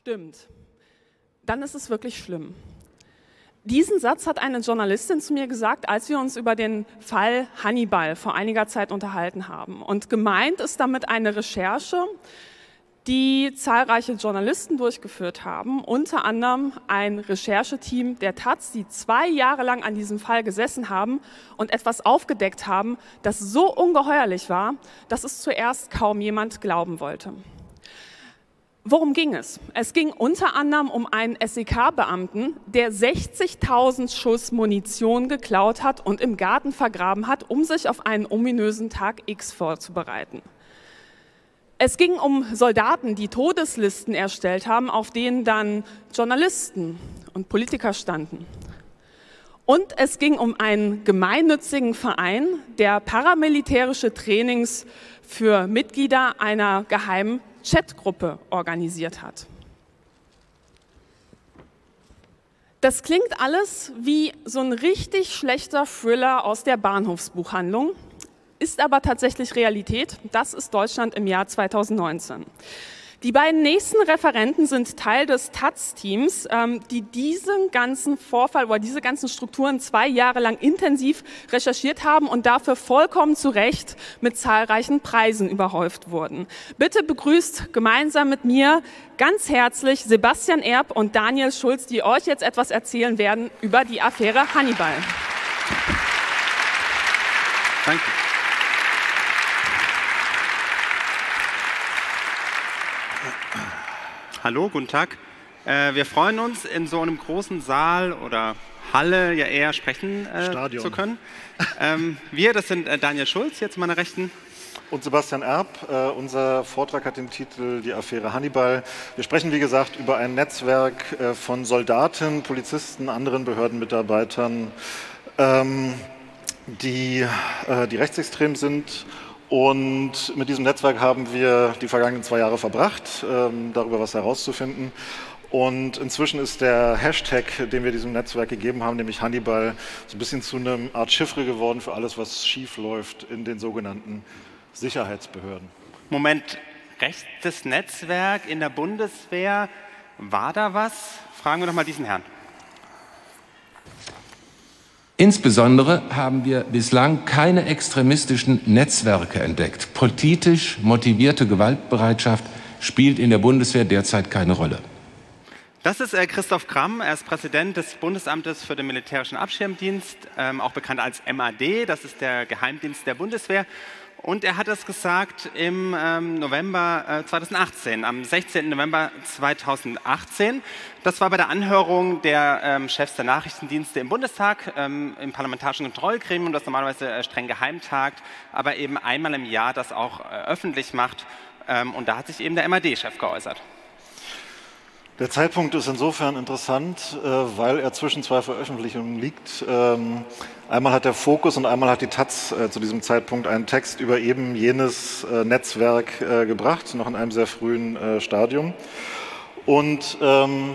stimmt, dann ist es wirklich schlimm. Diesen Satz hat eine Journalistin zu mir gesagt, als wir uns über den Fall Hannibal vor einiger Zeit unterhalten haben. Und gemeint ist damit eine Recherche, die zahlreiche Journalisten durchgeführt haben, unter anderem ein Rechercheteam der Taz, die zwei Jahre lang an diesem Fall gesessen haben und etwas aufgedeckt haben, das so ungeheuerlich war, dass es zuerst kaum jemand glauben wollte. Worum ging es? Es ging unter anderem um einen SEK-Beamten, der 60.000 Schuss Munition geklaut hat und im Garten vergraben hat, um sich auf einen ominösen Tag X vorzubereiten. Es ging um Soldaten, die Todeslisten erstellt haben, auf denen dann Journalisten und Politiker standen. Und es ging um einen gemeinnützigen Verein, der paramilitärische Trainings für Mitglieder einer geheimen Chatgruppe organisiert hat. Das klingt alles wie so ein richtig schlechter Thriller aus der Bahnhofsbuchhandlung, ist aber tatsächlich Realität. Das ist Deutschland im Jahr 2019. Die beiden nächsten Referenten sind Teil des Taz-Teams, ähm, die diesen ganzen Vorfall oder diese ganzen Strukturen zwei Jahre lang intensiv recherchiert haben und dafür vollkommen zu Recht mit zahlreichen Preisen überhäuft wurden. Bitte begrüßt gemeinsam mit mir ganz herzlich Sebastian Erb und Daniel Schulz, die euch jetzt etwas erzählen werden über die Affäre Hannibal. Danke. Hallo, guten Tag. Äh, wir freuen uns, in so einem großen Saal oder Halle ja eher sprechen äh, zu können. Ähm, wir, das sind äh, Daniel Schulz, hier zu meiner Rechten. Und Sebastian Erb. Äh, unser Vortrag hat den Titel Die Affäre Hannibal. Wir sprechen, wie gesagt, über ein Netzwerk von Soldaten, Polizisten, anderen Behördenmitarbeitern, ähm, die, die rechtsextrem sind und mit diesem Netzwerk haben wir die vergangenen zwei Jahre verbracht, ähm, darüber was herauszufinden. Und inzwischen ist der Hashtag, den wir diesem Netzwerk gegeben haben, nämlich Hannibal, so ein bisschen zu einer Art Chiffre geworden für alles, was schief läuft in den sogenannten Sicherheitsbehörden. Moment, rechtes Netzwerk in der Bundeswehr, war da was? Fragen wir doch mal diesen Herrn. Insbesondere haben wir bislang keine extremistischen Netzwerke entdeckt. Politisch motivierte Gewaltbereitschaft spielt in der Bundeswehr derzeit keine Rolle. Das ist äh, Christoph Kramm, er ist Präsident des Bundesamtes für den militärischen Abschirmdienst, ähm, auch bekannt als MAD, das ist der Geheimdienst der Bundeswehr. Und er hat es gesagt im ähm, November äh, 2018, am 16. November 2018. Das war bei der Anhörung der ähm, Chefs der Nachrichtendienste im Bundestag, ähm, im parlamentarischen Kontrollgremium, das normalerweise äh, streng geheim tagt, aber eben einmal im Jahr das auch äh, öffentlich macht. Und da hat sich eben der MAD-Chef geäußert. Der Zeitpunkt ist insofern interessant, äh, weil er zwischen zwei Veröffentlichungen liegt. Ähm, einmal hat der Fokus und einmal hat die Taz äh, zu diesem Zeitpunkt einen Text über eben jenes äh, Netzwerk gebracht, noch in einem sehr frühen Stadium. Und ähm,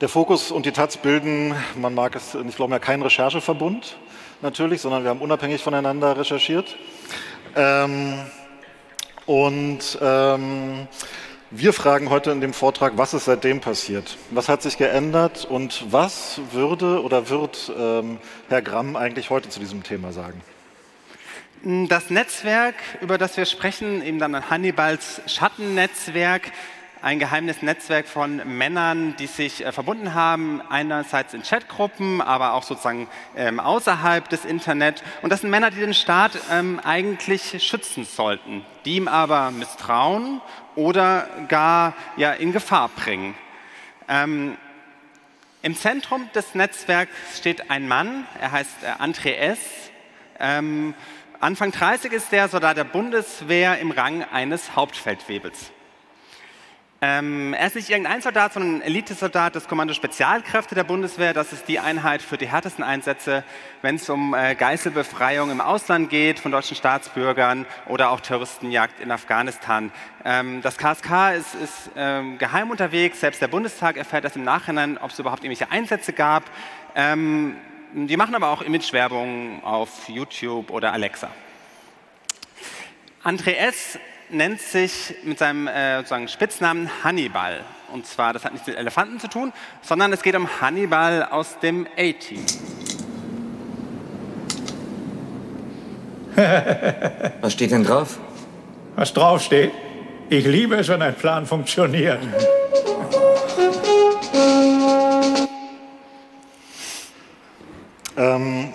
der Fokus und die Taz bilden, man mag es nicht glauben, ja keinen Rechercheverbund natürlich, sondern wir haben unabhängig voneinander recherchiert. Ähm, und wir fragen heute in dem Vortrag, was ist seitdem passiert? Was hat sich geändert und was würde oder wird ähm, Herr Gramm eigentlich heute zu diesem Thema sagen? Das Netzwerk, über das wir sprechen, eben dann Hannibals Schattennetzwerk, ein geheimes Netzwerk von Männern, die sich äh, verbunden haben, einerseits in Chatgruppen, aber auch sozusagen ähm, außerhalb des Internet. Und das sind Männer, die den Staat ähm, eigentlich schützen sollten, die ihm aber misstrauen oder gar ja, in Gefahr bringen. Ähm, Im Zentrum des Netzwerks steht ein Mann, er heißt äh, André S. Ähm, Anfang 30 ist der Soldat der Bundeswehr im Rang eines Hauptfeldwebels. Ähm, er ist nicht irgendein Soldat, sondern ein Elitesoldat des Kommando Spezialkräfte der Bundeswehr. Das ist die Einheit für die härtesten Einsätze, wenn es um äh, Geiselbefreiung im Ausland geht von deutschen Staatsbürgern oder auch Terroristenjagd in Afghanistan. Ähm, das KSK ist, ist ähm, geheim unterwegs. Selbst der Bundestag erfährt erst im Nachhinein, ob es überhaupt irgendwelche Einsätze gab. Ähm, die machen aber auch Imagewerbung auf YouTube oder Alexa. André S nennt sich mit seinem äh, sozusagen Spitznamen Hannibal. Und zwar, das hat nichts mit Elefanten zu tun, sondern es geht um Hannibal aus dem A-Team. Was steht denn drauf? Was draufsteht? Ich liebe es, wenn ein Plan funktioniert. Ähm,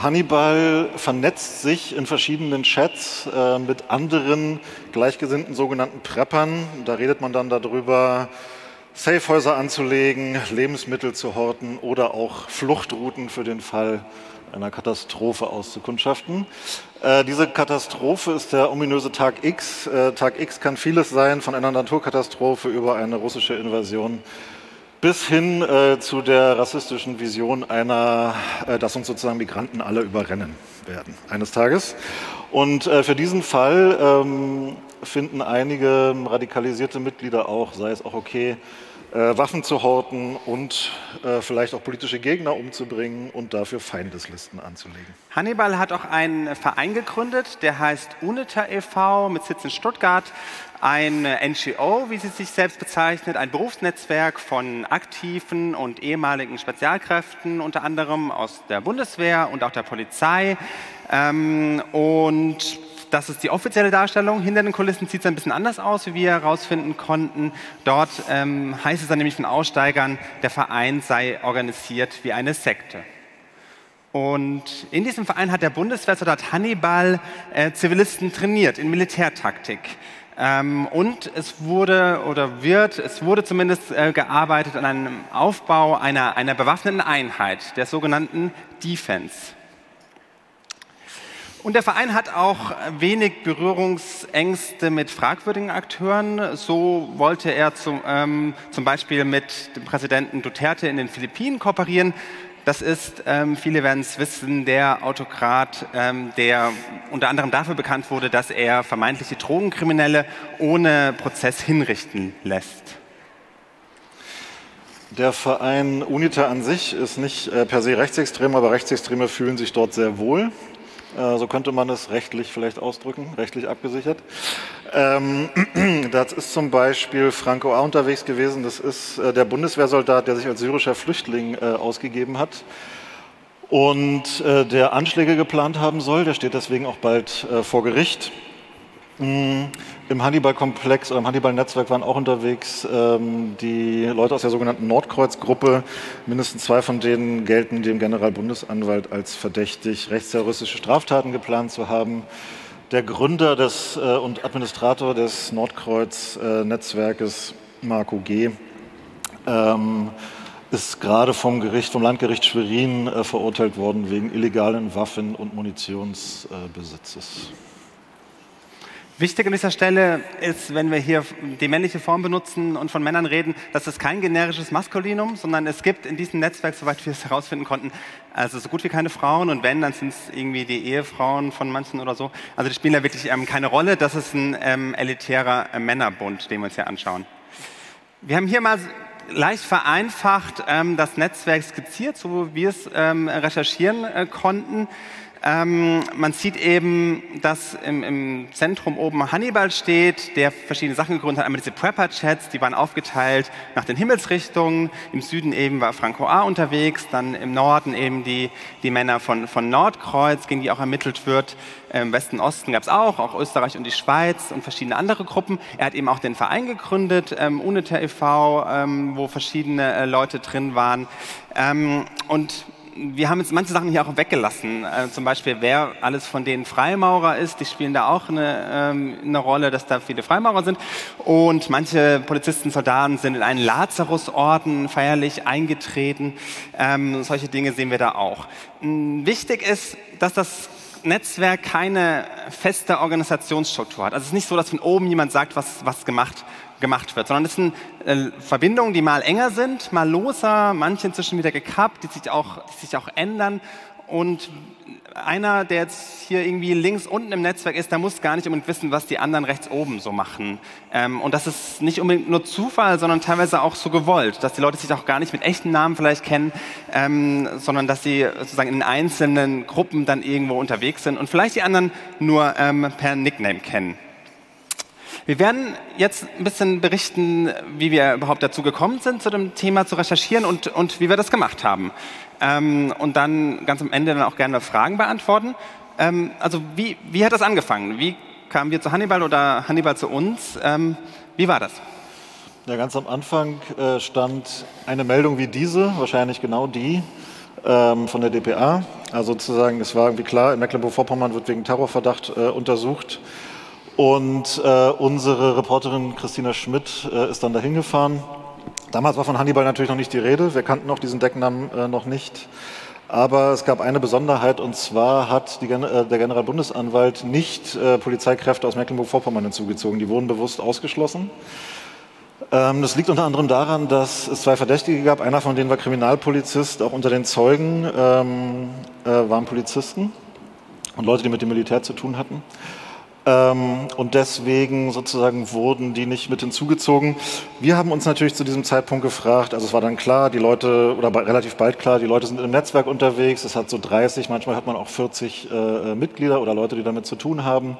Hannibal vernetzt sich in verschiedenen Chats äh, mit anderen gleichgesinnten sogenannten Preppern. Da redet man dann darüber, Safehäuser anzulegen, Lebensmittel zu horten oder auch Fluchtrouten für den Fall einer Katastrophe auszukundschaften. Äh, diese Katastrophe ist der ominöse Tag X. Äh, Tag X kann vieles sein, von einer Naturkatastrophe über eine russische Invasion bis hin äh, zu der rassistischen Vision einer, äh, dass uns sozusagen Migranten alle überrennen werden eines Tages. Und äh, für diesen Fall ähm, finden einige radikalisierte Mitglieder auch, sei es auch okay, äh, Waffen zu horten und äh, vielleicht auch politische Gegner umzubringen und dafür Feindeslisten anzulegen. Hannibal hat auch einen Verein gegründet, der heißt UNITA e.V. mit Sitz in Stuttgart. Ein NGO, wie sie sich selbst bezeichnet, ein Berufsnetzwerk von aktiven und ehemaligen Spezialkräften, unter anderem aus der Bundeswehr und auch der Polizei. Ähm, und das ist die offizielle Darstellung. Hinter den Kulissen sieht es ein bisschen anders aus, wie wir herausfinden konnten. Dort ähm, heißt es dann nämlich von Aussteigern, der Verein sei organisiert wie eine Sekte. Und in diesem Verein hat der Bundeswehrsoldat Hannibal äh, Zivilisten trainiert in Militärtaktik. Ähm, und es wurde oder wird, es wurde zumindest äh, gearbeitet an einem Aufbau einer, einer bewaffneten Einheit, der sogenannten Defense. Und der Verein hat auch wenig Berührungsängste mit fragwürdigen Akteuren. So wollte er zum, ähm, zum Beispiel mit dem Präsidenten Duterte in den Philippinen kooperieren. Das ist, ähm, viele werden es wissen, der Autokrat, ähm, der unter anderem dafür bekannt wurde, dass er vermeintliche Drogenkriminelle ohne Prozess hinrichten lässt. Der Verein UNITA an sich ist nicht äh, per se rechtsextrem, aber Rechtsextreme fühlen sich dort sehr wohl. Äh, so könnte man es rechtlich vielleicht ausdrücken, rechtlich abgesichert. Ähm, das ist zum Beispiel Franco A. unterwegs gewesen. Das ist äh, der Bundeswehrsoldat, der sich als syrischer Flüchtling äh, ausgegeben hat und der Anschläge geplant haben soll. Der steht deswegen auch bald vor Gericht. Mm, Im Hannibal-Komplex oder im Hannibal-Netzwerk waren auch unterwegs ähm, die Leute aus der sogenannten Nordkreuz-Gruppe. Mindestens zwei von denen gelten dem Generalbundesanwalt als verdächtig, rechtsterroristische Straftaten geplant zu haben. Der Gründer des, äh, und Administrator des Nordkreuz-Netzwerkes, Marco G., ähm, ist gerade vom Gericht, vom Landgericht Schwerin äh, verurteilt worden wegen illegalen Waffen- und Munitionsbesitzes. Wichtig an dieser Stelle ist, wenn wir hier die männliche Form benutzen und von Männern reden, das ist kein generisches Maskulinum, sondern es gibt in diesem Netzwerk, soweit wir es herausfinden konnten, also so gut wie keine Frauen und wenn, dann sind es irgendwie die Ehefrauen von manchen oder so. Also die spielen da wirklich ähm, keine Rolle. Das ist ein ähm, elitärer äh, Männerbund, den wir uns hier anschauen. Wir haben hier mal leicht vereinfacht ähm, das Netzwerk skizziert, so wie wir es ähm, recherchieren äh, konnten. Ähm, man sieht eben, dass im, im, Zentrum oben Hannibal steht, der verschiedene Sachen gegründet hat. Einmal diese Prepper-Chats, die waren aufgeteilt nach den Himmelsrichtungen. Im Süden eben war Franco A. unterwegs, dann im Norden eben die, die Männer von, von Nordkreuz, gegen die auch ermittelt wird. Im Westen, Osten gab es auch, auch Österreich und die Schweiz und verschiedene andere Gruppen. Er hat eben auch den Verein gegründet, ähm, UNITA e.V., ähm, wo verschiedene äh, Leute drin waren. Ähm, und wir haben jetzt manche Sachen hier auch weggelassen. Äh, zum Beispiel, wer alles von denen Freimaurer ist, die spielen da auch eine, ähm, eine Rolle, dass da viele Freimaurer sind. Und manche Polizisten, Soldaten sind in einen Lazarusorden feierlich eingetreten. Ähm, solche Dinge sehen wir da auch. Wichtig ist, dass das Netzwerk keine feste Organisationsstruktur hat. Also es ist nicht so, dass von oben jemand sagt, was, was gemacht gemacht wird, sondern es sind äh, Verbindungen, die mal enger sind, mal loser, manche inzwischen wieder gekappt, die sich auch, die sich auch ändern. Und einer, der jetzt hier irgendwie links unten im Netzwerk ist, der muss gar nicht unbedingt wissen, was die anderen rechts oben so machen. Ähm, und das ist nicht unbedingt nur Zufall, sondern teilweise auch so gewollt, dass die Leute sich auch gar nicht mit echten Namen vielleicht kennen, ähm, sondern dass sie sozusagen in einzelnen Gruppen dann irgendwo unterwegs sind und vielleicht die anderen nur ähm, per Nickname kennen. Wir werden jetzt ein bisschen berichten, wie wir überhaupt dazu gekommen sind, zu dem Thema zu recherchieren und, und wie wir das gemacht haben. Ähm, und dann ganz am Ende dann auch gerne Fragen beantworten. Ähm, also wie, wie hat das angefangen? Wie kamen wir zu Hannibal oder Hannibal zu uns? Ähm, wie war das? Ja, ganz am Anfang äh, stand eine Meldung wie diese, wahrscheinlich genau die, ähm, von der DPA. Also sozusagen, es war irgendwie klar, in Mecklenburg-Vorpommern wird wegen Terrorverdacht äh, untersucht. Und äh, unsere Reporterin Christina Schmidt äh, ist dann dahin gefahren. Damals war von Hannibal natürlich noch nicht die Rede. Wir kannten auch diesen Decknamen äh, noch nicht. Aber es gab eine Besonderheit und zwar hat die, äh, der Generalbundesanwalt nicht äh, Polizeikräfte aus Mecklenburg-Vorpommern hinzugezogen. Die wurden bewusst ausgeschlossen. Ähm, das liegt unter anderem daran, dass es zwei Verdächtige gab. Einer von denen war Kriminalpolizist. Auch unter den Zeugen ähm, äh, waren Polizisten und Leute, die mit dem Militär zu tun hatten. Ähm, und deswegen sozusagen wurden die nicht mit hinzugezogen. Wir haben uns natürlich zu diesem Zeitpunkt gefragt, also es war dann klar, die Leute, oder relativ bald klar, die Leute sind im Netzwerk unterwegs, es hat so 30, manchmal hat man auch 40 äh, Mitglieder oder Leute, die damit zu tun haben.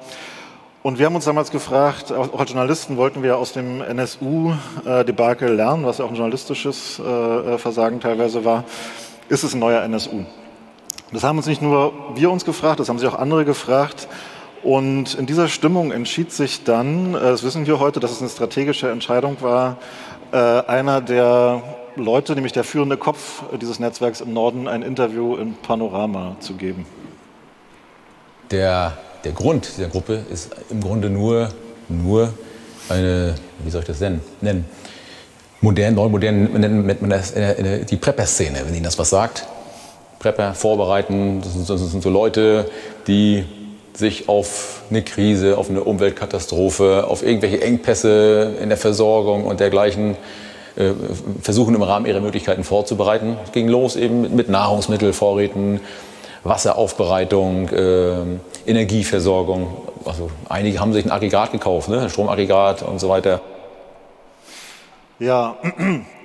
Und wir haben uns damals gefragt, auch als Journalisten wollten wir aus dem NSU-Debakel lernen, was ja auch ein journalistisches äh, Versagen teilweise war. Ist es ein neuer NSU? Das haben uns nicht nur wir uns gefragt, das haben sich auch andere gefragt. Und in dieser Stimmung entschied sich dann, äh, das wissen wir heute, dass es eine strategische Entscheidung war, äh, einer der Leute, nämlich der führende Kopf dieses Netzwerks im Norden, ein Interview in Panorama zu geben. Der, der Grund dieser Gruppe ist im Grunde nur, nur eine, wie soll ich das nennen? Modern, neu nennt man das äh, die Prepper-Szene, wenn Ihnen das was sagt. Prepper vorbereiten, das sind, das sind so Leute, die sich auf eine Krise, auf eine Umweltkatastrophe, auf irgendwelche Engpässe in der Versorgung und dergleichen äh, versuchen im Rahmen ihrer Möglichkeiten vorzubereiten. Es ging los eben mit Nahrungsmittelvorräten, Wasseraufbereitung, äh, Energieversorgung. Also einige haben sich ein Aggregat gekauft, ne? ein Stromaggregat und so weiter. Ja,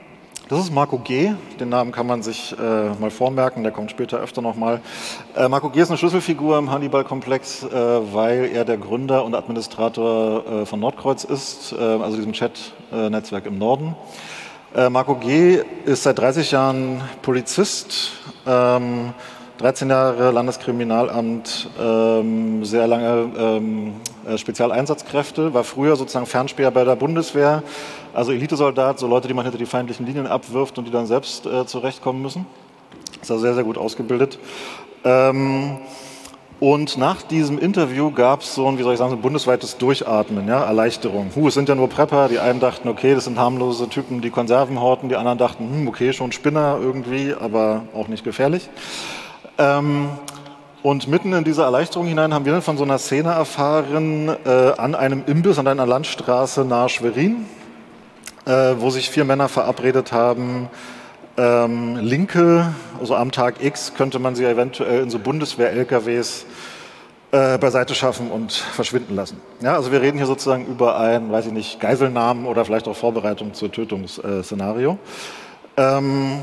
das ist Marco G. Den Namen kann man sich äh, mal vormerken, der kommt später öfter nochmal. Äh, Marco G. ist eine Schlüsselfigur im Hannibal-Komplex, äh, weil er der Gründer und Administrator äh, von Nordkreuz ist, äh, also diesem Chat-Netzwerk im Norden. Äh, Marco G. ist seit 30 Jahren Polizist, ähm, 13 Jahre Landeskriminalamt, ähm, sehr lange ähm, Spezialeinsatzkräfte, war früher sozusagen Fernspäher bei der Bundeswehr, also Elitesoldat, so Leute, die man hinter die feindlichen Linien abwirft und die dann selbst äh, zurechtkommen müssen. Ist da sehr, sehr gut ausgebildet. Ähm, und nach diesem Interview gab es so ein, wie soll ich sagen, so ein bundesweites Durchatmen, ja, Erleichterung. Huh, es sind ja nur Prepper. Die einen dachten, okay, das sind harmlose Typen, die Konserven horten. Die anderen dachten, hm, okay, schon Spinner irgendwie, aber auch nicht gefährlich. Ähm, und mitten in diese Erleichterung hinein haben wir dann von so einer Szene erfahren äh, an einem Imbiss an einer Landstraße nahe Schwerin äh, wo sich vier Männer verabredet haben, ähm, Linke, also am Tag X könnte man sie eventuell in so Bundeswehr-LKWs äh, beiseite schaffen und verschwinden lassen. Ja, also wir reden hier sozusagen über ein, weiß ich nicht, Geiselnahmen oder vielleicht auch Vorbereitung zur Tötungsszenario. Ähm,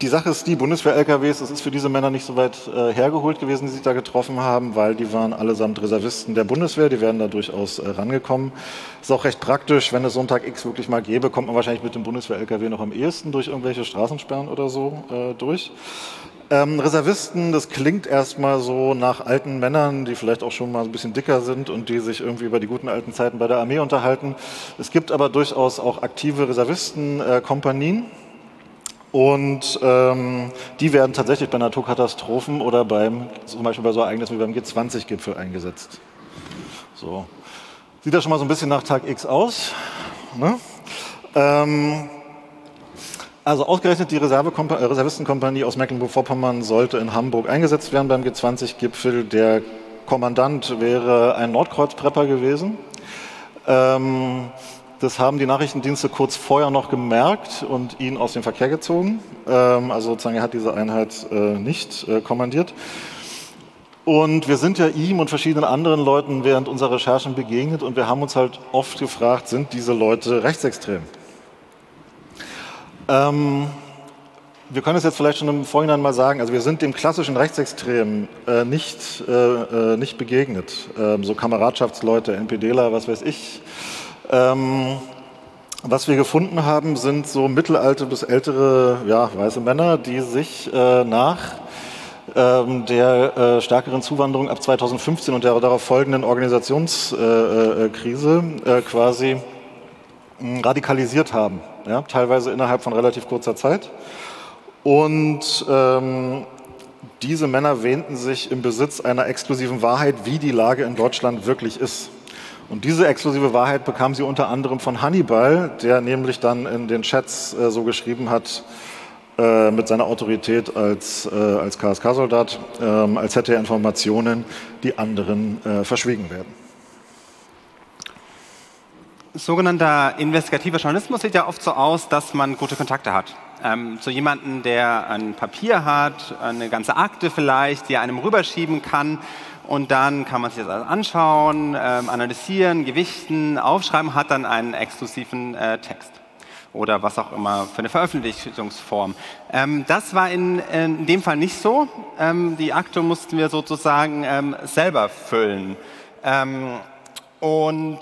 die Sache ist die, Bundeswehr-LKWs, es ist für diese Männer nicht so weit äh, hergeholt gewesen, die sich da getroffen haben, weil die waren allesamt Reservisten der Bundeswehr, die wären da durchaus äh, rangekommen. Ist auch recht praktisch, wenn es Sonntag X wirklich mal gäbe, kommt man wahrscheinlich mit dem Bundeswehr-LKW noch am ehesten durch irgendwelche Straßensperren oder so äh, durch. Ähm, Reservisten, das klingt erstmal so nach alten Männern, die vielleicht auch schon mal ein bisschen dicker sind und die sich irgendwie über die guten alten Zeiten bei der Armee unterhalten. Es gibt aber durchaus auch aktive Reservistenkompanien. Äh, und ähm, die werden tatsächlich bei Naturkatastrophen oder beim, zum Beispiel bei so Ereignissen wie beim G20-Gipfel eingesetzt. So. Sieht das schon mal so ein bisschen nach Tag X aus. Ne? Ähm, also ausgerechnet die Reservistenkompanie aus Mecklenburg-Vorpommern sollte in Hamburg eingesetzt werden beim G20-Gipfel. Der Kommandant wäre ein Nordkreuz-Prepper gewesen. Ähm, das haben die Nachrichtendienste kurz vorher noch gemerkt und ihn aus dem Verkehr gezogen. Ähm, also sozusagen, er hat diese Einheit äh, nicht äh, kommandiert. Und wir sind ja ihm und verschiedenen anderen Leuten während unserer Recherchen begegnet und wir haben uns halt oft gefragt, sind diese Leute rechtsextrem? Ähm, wir können es jetzt vielleicht schon im Vorhinein mal sagen, also wir sind dem klassischen Rechtsextremen äh, nicht, äh, äh nicht begegnet. Ähm, so Kameradschaftsleute, NPDler, was weiß ich. Ähm, was wir gefunden haben, sind so mittelalte bis ältere ja, weiße Männer, die sich äh, nach ähm, der äh, stärkeren Zuwanderung ab 2015 und der darauf folgenden Organisationskrise äh, quasi radikalisiert haben, ja, teilweise innerhalb von relativ kurzer Zeit. Und ähm, diese Männer wähnten sich im Besitz einer exklusiven Wahrheit, wie die Lage in Deutschland wirklich ist. Und diese exklusive Wahrheit bekam sie unter anderem von Hannibal, der nämlich dann in den Chats äh, so geschrieben hat, äh, mit seiner Autorität als, äh, als KSK-Soldat, ähm, als hätte er Informationen, die anderen äh, verschwiegen werden sogenannter investigativer Journalismus sieht ja oft so aus, dass man gute Kontakte hat. Ähm, zu jemandem, der ein Papier hat, eine ganze Akte vielleicht, die er einem rüberschieben kann. Und dann kann man sich das alles anschauen, ähm, analysieren, gewichten, aufschreiben, hat dann einen exklusiven äh, Text oder was auch immer für eine Veröffentlichungsform. Ähm, das war in, in, dem Fall nicht so. Ähm, die Akte mussten wir sozusagen ähm, selber füllen. Ähm, und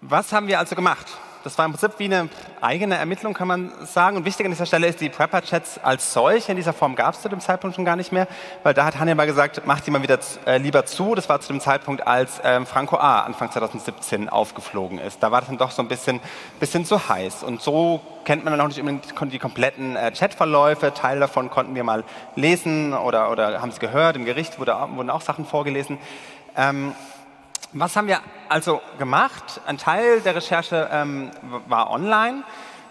was haben wir also gemacht? Das war im Prinzip wie eine eigene Ermittlung, kann man sagen. Und wichtig an dieser Stelle ist, die Prepper-Chats als solche in dieser Form gab es zu dem Zeitpunkt schon gar nicht mehr, weil da hat Hannibal gesagt, macht die mal wieder äh, lieber zu. Das war zu dem Zeitpunkt, als ähm, Franco A. Anfang 2017 aufgeflogen ist. Da war das dann doch so ein bisschen, bisschen zu heiß. Und so kennt man dann auch nicht unbedingt die kompletten äh, Chatverläufe. Teil davon konnten wir mal lesen oder, oder haben es gehört. Im Gericht wurde, wurden auch Sachen vorgelesen. Ähm, was haben wir also gemacht? Ein Teil der Recherche ähm, war online.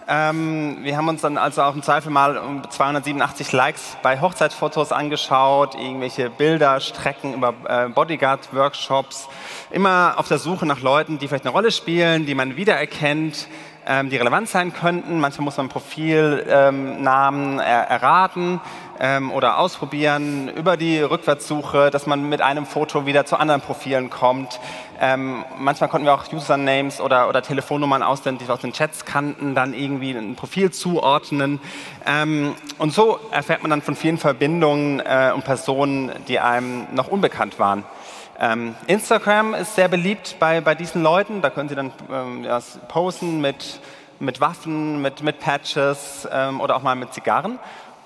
Ähm, wir haben uns dann also auch im Zweifel mal um 287 Likes bei Hochzeitsfotos angeschaut, irgendwelche Bilder, Strecken über äh, Bodyguard-Workshops. Immer auf der Suche nach Leuten, die vielleicht eine Rolle spielen, die man wiedererkennt, ähm, die relevant sein könnten. Manchmal muss man Profilnamen ähm, er erraten ähm, oder ausprobieren über die Rückwärtssuche, dass man mit einem Foto wieder zu anderen Profilen kommt. Ähm, manchmal konnten wir auch Usernames oder, oder Telefonnummern aus den, die wir aus den Chats kannten, dann irgendwie ein Profil zuordnen. Ähm, und so erfährt man dann von vielen Verbindungen äh, und Personen, die einem noch unbekannt waren. Ähm, Instagram ist sehr beliebt bei, bei diesen Leuten. Da können sie dann ähm, ja, posten mit, mit Waffen, mit, mit Patches ähm, oder auch mal mit Zigarren.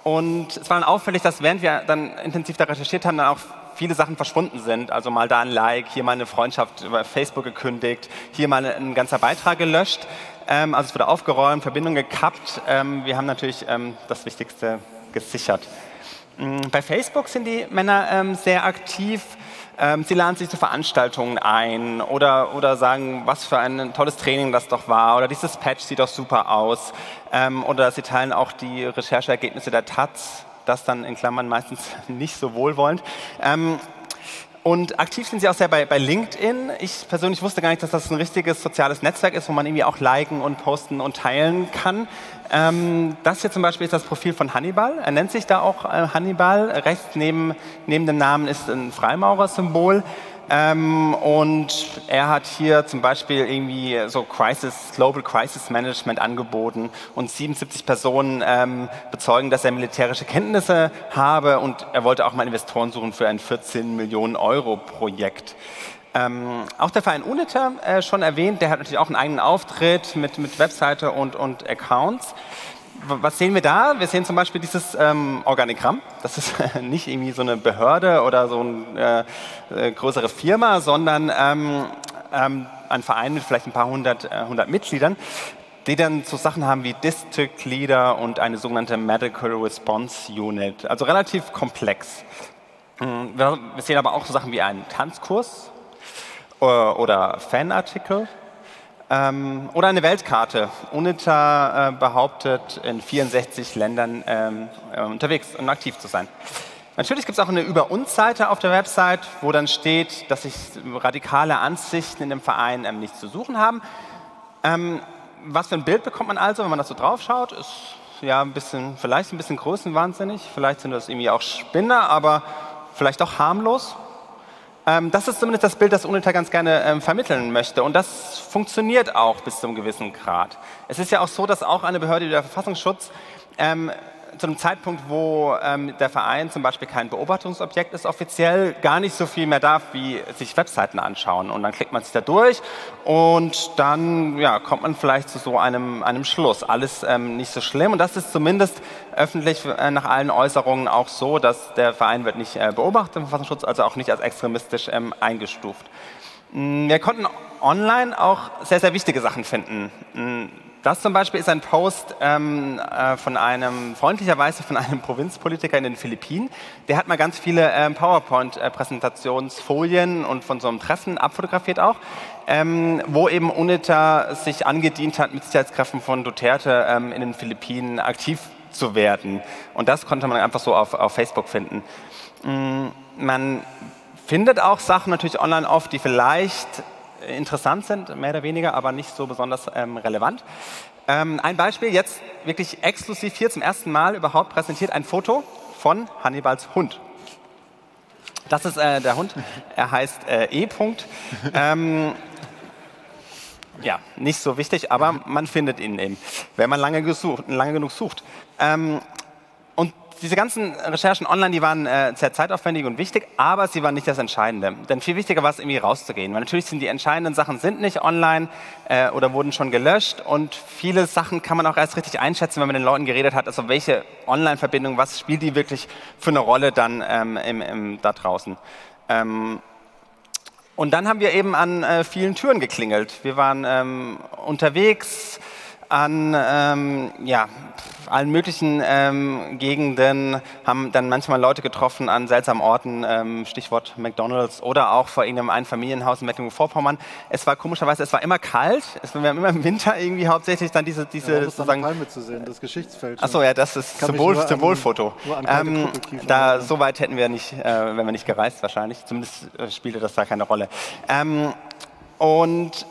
Und es war dann auffällig, dass während wir dann intensiv da recherchiert haben, dann auch viele Sachen verschwunden sind. Also mal da ein Like, hier mal eine Freundschaft über Facebook gekündigt, hier mal ein ganzer Beitrag gelöscht. Ähm, also es wurde aufgeräumt, Verbindung gekappt. Ähm, wir haben natürlich ähm, das Wichtigste gesichert. Mm, bei Facebook sind die Männer sehr aktiv. Ähm, sie laden sich zu Veranstaltungen ein oder, oder sagen, was für ein tolles Training das doch war oder dieses Patch sieht doch super aus. Ähm, oder sie teilen auch die Rechercheergebnisse der Taz, das dann in Klammern meistens nicht so wohlwollend. Ähm, und aktiv sind sie auch sehr bei, bei, LinkedIn. Ich persönlich wusste gar nicht, dass das ein richtiges soziales Netzwerk ist, wo man irgendwie auch liken und posten und teilen kann. Ähm, das hier zum Beispiel ist das Profil von Hannibal. Er nennt sich da auch äh, Hannibal. Rechts neben, neben dem Namen ist ein Freimaurersymbol. Ähm, und er hat hier zum Beispiel irgendwie so Crisis, Global Crisis Management angeboten und 77 Personen ähm, bezeugen, dass er militärische Kenntnisse habe und er wollte auch mal Investoren suchen für ein 14 Millionen Euro Projekt. Ähm, auch der Verein UNITA, äh, schon erwähnt, der hat natürlich auch einen eigenen Auftritt mit, mit Webseite und, und Accounts. Was sehen wir da? Wir sehen zum Beispiel dieses ähm, Organigramm. Das ist nicht irgendwie so eine Behörde oder so eine äh, äh, größere Firma, sondern ähm, ähm, ein Verein mit vielleicht ein paar hundert, äh, hundert Mitgliedern, die dann so Sachen haben wie District Leader und eine sogenannte Medical Response Unit. Also relativ komplex. Hm, wir sehen aber auch so Sachen wie einen Tanzkurs, oder Fanartikel ähm, oder eine Weltkarte. UNITA äh, behauptet, in 64 Ländern ähm, äh, unterwegs und aktiv zu sein. Natürlich gibt es auch eine Über uns Seite auf der Website, wo dann steht, dass sich radikale Ansichten in dem Verein ähm, nichts zu suchen haben. Ähm, was für ein Bild bekommt man also, wenn man das so drauf schaut? Ist ja ein bisschen, vielleicht ein bisschen größenwahnsinnig, vielleicht sind das irgendwie auch Spinner, aber vielleicht auch harmlos. Ähm, das ist zumindest das Bild, das UNITA ganz gerne ähm, vermitteln möchte. Und das funktioniert auch bis zu einem gewissen Grad. Es ist ja auch so, dass auch eine Behörde wie der Verfassungsschutz Ähm, zu einem Zeitpunkt, wo ähm, der Verein zum Beispiel kein Beobachtungsobjekt ist, offiziell gar nicht so viel mehr darf, wie sich Webseiten anschauen. Und dann klickt man sich da durch und dann ja, kommt man vielleicht zu so einem, einem Schluss. Alles ähm, nicht so schlimm. Und das ist zumindest öffentlich äh, nach allen Äußerungen auch so, dass der Verein wird nicht äh, beobachtet im Verfassungsschutz, also auch nicht als extremistisch ähm, eingestuft. Mm, wir konnten online auch sehr, sehr wichtige Sachen finden. Das zum Beispiel ist ein Post ähm, äh, von einem, freundlicherweise von einem Provinzpolitiker in den Philippinen. Der hat mal ganz viele ähm, PowerPoint-Präsentationsfolien und von so einem Treffen abfotografiert auch, ähm, wo eben UNITA sich angedient hat, mit Sicherheitskräften von Duterte ähm, in den Philippinen aktiv zu werden. Und das konnte man einfach so auf, auf Facebook finden. Mm, man findet auch Sachen natürlich online oft, die vielleicht interessant sind, mehr oder weniger, aber nicht so besonders ähm, relevant. Ähm, ein Beispiel, jetzt wirklich exklusiv hier zum ersten Mal überhaupt präsentiert ein Foto von Hannibals Hund. Das ist äh, der Hund, er heißt äh, E. -Punkt. Ähm, ja, nicht so wichtig, aber man findet ihn eben, wenn man lange, gesucht, lange genug sucht. Ähm, diese ganzen Recherchen online, die waren äh, sehr zeitaufwendig und wichtig, aber sie waren nicht das Entscheidende. Denn viel wichtiger war es, irgendwie rauszugehen. Weil natürlich sind die entscheidenden Sachen sind nicht online äh, oder wurden schon gelöscht und viele Sachen kann man auch erst richtig einschätzen, wenn man mit den Leuten geredet hat. Also welche Online-Verbindung, was spielt die wirklich für eine Rolle dann ähm, im, im, da draußen. Ähm, und dann haben wir eben an äh, vielen Türen geklingelt. Wir waren ähm, unterwegs an ähm, ja, allen möglichen ähm, Gegenden, haben dann manchmal Leute getroffen an seltsamen Orten, ähm, Stichwort McDonalds oder auch vor irgendeinem Einfamilienhaus in Mecklenburg-Vorpommern. Es war komischerweise, es war immer kalt, es, wir haben immer im Winter irgendwie hauptsächlich dann diese... diese ja, sozusagen, Palme zu sehen, das Geschichtsfeld. Achso, ja, das ist Symbol, Symbolfoto. Ähm, da, so weit hätten wir nicht, äh, wären wir nicht gereist wahrscheinlich, zumindest äh, spielte das da keine Rolle. Ähm, und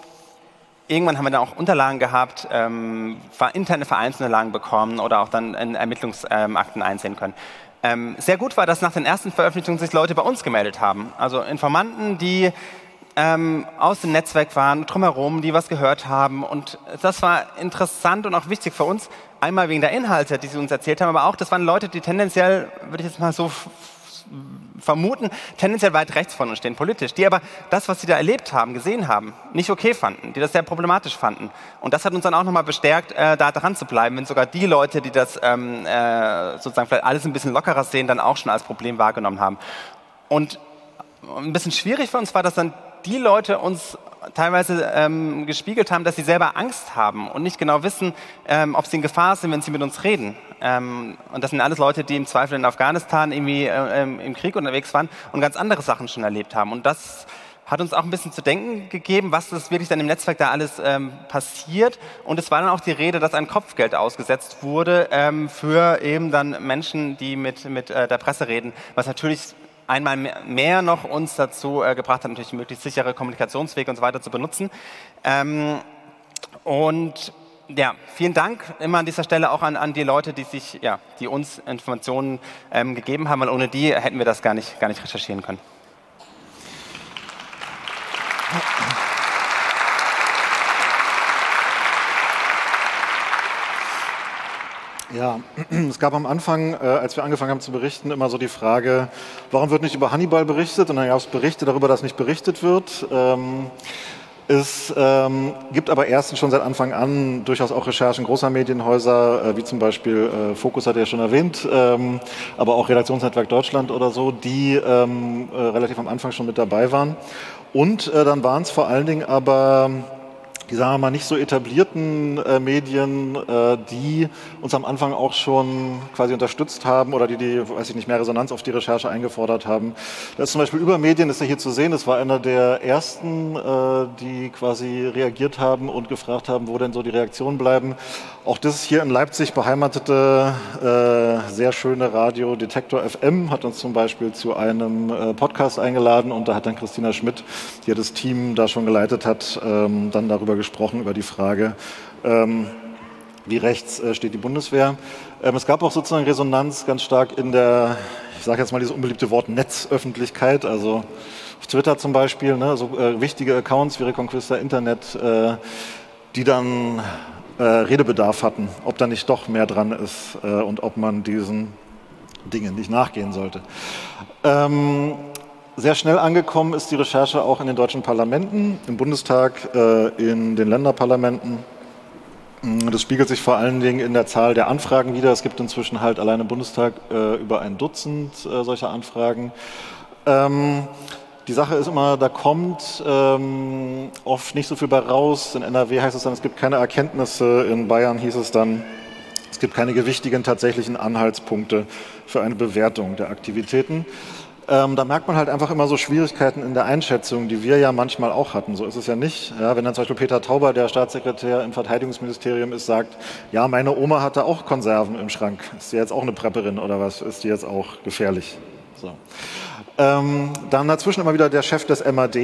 irgendwann haben wir dann auch Unterlagen gehabt, ähm, interne Vereinsunterlagen bekommen oder auch dann in Ermittlungsakten einsehen können. Ähm, sehr gut war, dass nach den ersten Veröffentlichungen sich Leute bei uns gemeldet haben. Also Informanten, die ähm, aus dem Netzwerk waren, drumherum, die was gehört haben. Und das war interessant und auch wichtig für uns. Einmal wegen der Inhalte, die sie uns erzählt haben, aber auch, das waren Leute, die tendenziell, würde ich jetzt mal so vermuten, tendenziell weit rechts von uns stehen, politisch, die aber das, was sie da erlebt haben, gesehen haben, nicht okay fanden, die das sehr problematisch fanden. Und das hat uns dann auch nochmal bestärkt, äh, da dran zu bleiben, wenn sogar die Leute, die das ähm, äh, sozusagen vielleicht alles ein bisschen lockerer sehen, dann auch schon als Problem wahrgenommen haben. Und ein bisschen schwierig für uns war, dass dann die Leute uns teilweise ähm, gespiegelt haben, dass sie selber Angst haben und nicht genau wissen, ähm, ob sie in Gefahr sind, wenn sie mit uns reden. Ähm, und das sind alles Leute, die im Zweifel in Afghanistan irgendwie äh, ähm, im Krieg unterwegs waren und ganz andere Sachen schon erlebt haben. Und das hat uns auch ein bisschen zu denken gegeben, was das wirklich dann im Netzwerk da alles ähm, passiert. Und es war dann auch die Rede, dass ein Kopfgeld ausgesetzt wurde ähm, für eben dann Menschen, die mit, mit äh, der Presse reden, was natürlich einmal mehr noch uns dazu äh, gebracht hat, natürlich möglichst sichere Kommunikationswege und so weiter zu benutzen. Ähm, und ja, vielen Dank immer an dieser Stelle auch an, an die Leute, die sich, ja, die uns Informationen ähm, gegeben haben, weil ohne die hätten wir das gar nicht, gar nicht recherchieren können. Ja, es gab am Anfang, äh, als wir angefangen haben zu berichten, immer so die Frage, warum wird nicht über Hannibal berichtet? Und dann gab es Berichte darüber, dass nicht berichtet wird. Ähm, es ähm, gibt aber erstens schon seit Anfang an durchaus auch Recherchen großer Medienhäuser, äh, wie zum Beispiel äh, Focus hat er ja schon erwähnt, ähm, aber auch Redaktionsnetzwerk Deutschland oder so, die relativ am Anfang schon mit dabei waren. Und dann waren es vor allen Dingen aber die sagen wir mal nicht so etablierten äh, Medien, äh, die uns am Anfang auch schon quasi unterstützt haben oder die, die, weiß ich nicht, mehr Resonanz auf die Recherche eingefordert haben. Da ist zum Beispiel über Medien, ist ja hier zu sehen, das war einer der ersten, äh, die quasi reagiert haben und gefragt haben, wo denn so die Reaktionen bleiben. Auch das hier in Leipzig beheimatete äh, sehr schöne Radio Detektor FM hat uns zum Beispiel zu einem äh, Podcast eingeladen und da hat dann Christina Schmidt, die ja das Team da schon geleitet hat, ähm, dann darüber gesprochen, über die Frage, ähm, wie rechts äh, steht die Bundeswehr. Ähm, es gab auch sozusagen Resonanz ganz stark in der, ich sage jetzt mal dieses unbeliebte Wort Netzöffentlichkeit, also auf Twitter zum Beispiel, ne, so äh, wichtige Accounts wie Reconquista Internet, äh, die dann äh, Redebedarf hatten, ob da nicht doch mehr dran ist äh, und ob man diesen Dingen nicht nachgehen sollte. Ähm, sehr schnell angekommen ist die Recherche auch in den deutschen Parlamenten, im Bundestag, äh, in den Länderparlamenten. Mm, das spiegelt sich vor allen Dingen in der Zahl der Anfragen wieder. Es gibt inzwischen halt allein im Bundestag äh, über ein Dutzend äh, solcher Anfragen. Ähm, die Sache ist immer, da kommt ähm, oft nicht so viel bei raus. In NRW heißt es dann, es gibt keine Erkenntnisse. In Bayern hieß es dann, es gibt keine gewichtigen tatsächlichen Anhaltspunkte für eine Bewertung der Aktivitäten. Ähm, da merkt man halt einfach immer so Schwierigkeiten in der Einschätzung, die wir ja manchmal auch hatten. So ist es ja nicht. Ja, wenn dann zum Beispiel Peter Tauber, der Staatssekretär im Verteidigungsministerium ist, sagt, ja, meine Oma hatte auch Konserven im Schrank. Ist die jetzt auch eine Prepperin oder was? Ist die jetzt auch gefährlich? So. Ähm, dann dazwischen immer wieder der Chef des MAD,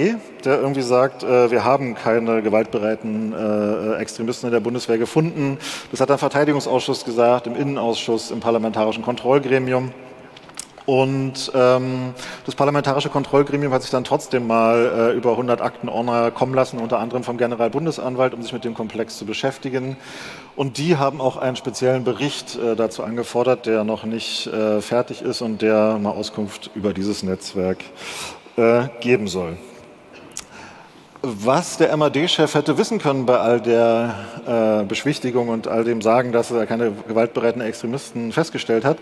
der irgendwie sagt, äh, wir haben keine gewaltbereiten äh, Extremisten in der Bundeswehr gefunden. Das hat der Verteidigungsausschuss gesagt, im Innenausschuss, im parlamentarischen Kontrollgremium. Und ähm, das Parlamentarische Kontrollgremium hat sich dann trotzdem mal äh, über 100 Aktenordner kommen lassen, unter anderem vom Generalbundesanwalt, um sich mit dem Komplex zu beschäftigen. Und die haben auch einen speziellen Bericht äh, dazu angefordert, der noch nicht äh, fertig ist und der mal Auskunft über dieses Netzwerk äh, geben soll was der MAD-Chef hätte wissen können bei all der äh, Beschwichtigung und all dem Sagen, dass er keine gewaltbereiten Extremisten festgestellt hat,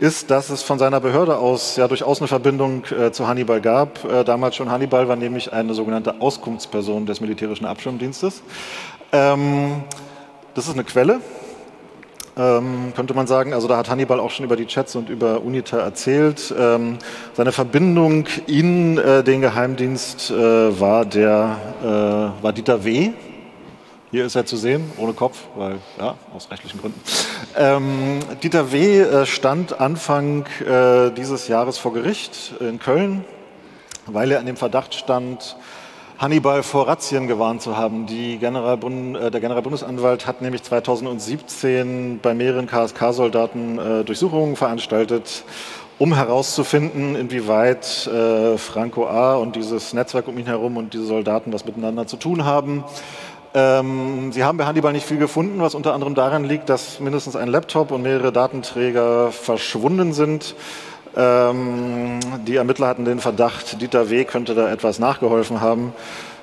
ist, dass es von seiner Behörde aus ja durchaus eine Verbindung äh, zu Hannibal gab. Äh, damals schon Hannibal war nämlich eine sogenannte Auskunftsperson des militärischen Abschirmdienstes. Ähm, das ist eine Quelle, ähm, könnte man sagen. Also da hat Hannibal auch schon über die Chats und über UNITA erzählt. Ähm, seine Verbindung in äh, den Geheimdienst äh, war, der, äh, war Dieter W., hier ist er zu sehen, ohne Kopf, weil, ja, aus rechtlichen Gründen. Ähm, Dieter W. Äh, stand Anfang äh, dieses Jahres vor Gericht in Köln, weil er an dem Verdacht stand, Hannibal vor Razzien gewarnt zu haben. Generalbund, äh, der Generalbundesanwalt hat nämlich 2017 bei mehreren KSK-Soldaten äh, Durchsuchungen veranstaltet, um herauszufinden, inwieweit äh, Franco A. und dieses Netzwerk um ihn herum und diese Soldaten was miteinander zu tun haben. Ähm, sie haben bei Hannibal nicht viel gefunden, was unter anderem daran liegt, dass mindestens ein Laptop und mehrere Datenträger verschwunden sind. Ähm, die Ermittler hatten den Verdacht, Dieter W. könnte da etwas nachgeholfen haben.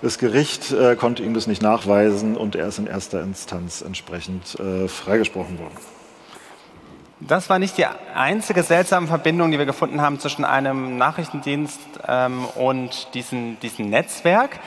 Das Gericht äh, konnte ihm das nicht nachweisen und er ist in erster Instanz entsprechend äh, freigesprochen worden. Das war nicht die einzige seltsame Verbindung, die wir gefunden haben zwischen einem Nachrichtendienst ähm, und diesem, diesem Netzwerk.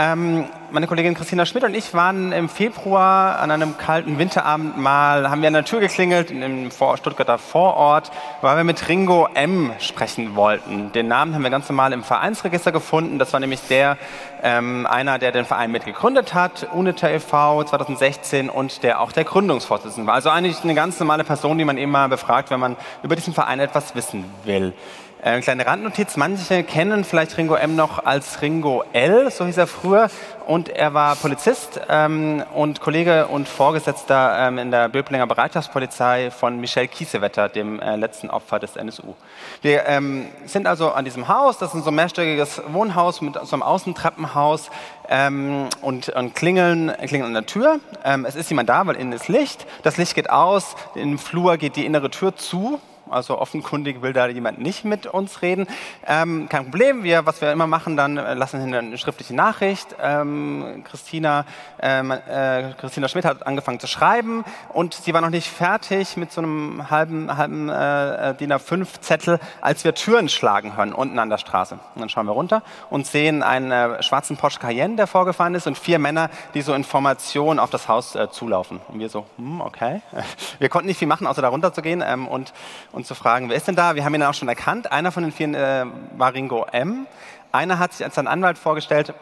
Ähm, meine Kollegin Christina Schmidt und ich waren im Februar an einem kalten Winterabend mal, haben wir an der Tür geklingelt im Stuttgarter Vorort, weil wir mit Ringo M. sprechen wollten. Den Namen haben wir ganz normal im Vereinsregister gefunden. Das war nämlich der, ähm, einer, der den Verein mitgegründet hat, UNITA e.V. 2016 und der auch der Gründungsvorsitzende war. Also eigentlich eine ganz normale Person, die man eben mal befragt, wenn man über diesen Verein etwas wissen will. Äh, kleine Randnotiz, manche kennen vielleicht Ringo M noch als Ringo L, so hieß er früher. Und er war Polizist ähm, und Kollege und Vorgesetzter ähm, in der Böblinger Bereitschaftspolizei von Michel Kiesewetter, dem äh, letzten Opfer des NSU. Wir ähm, sind also an diesem Haus, das ist so ein mehrstöckiges Wohnhaus mit so einem Außentreppenhaus ähm, und, und, klingeln, klingeln an der Tür. Ähm, es ist jemand da, weil innen ist Licht. Das Licht geht aus, im Flur geht die innere Tür zu also offenkundig will da jemand nicht mit uns reden. Ähm, kein Problem, wir, was wir immer machen, dann äh, lassen wir eine schriftliche Nachricht. Ähm, Christina, ähm, äh, Christina Schmidt hat angefangen zu schreiben und sie war noch nicht fertig mit so einem halben, halben äh, DIN A5-Zettel, als wir Türen schlagen hören unten an der Straße. Und dann schauen wir runter und sehen einen äh, schwarzen Porsche Cayenne, der vorgefahren ist und vier Männer, die so Informationen auf das Haus äh, zulaufen. Und wir so, hm, okay. Wir konnten nicht viel machen, außer da runter zu gehen ähm, und und zu fragen, wer ist denn da? Wir haben ihn auch schon erkannt. Einer von den vier äh, war Ringo M. Einer hat sich als sein Anwalt vorgestellt,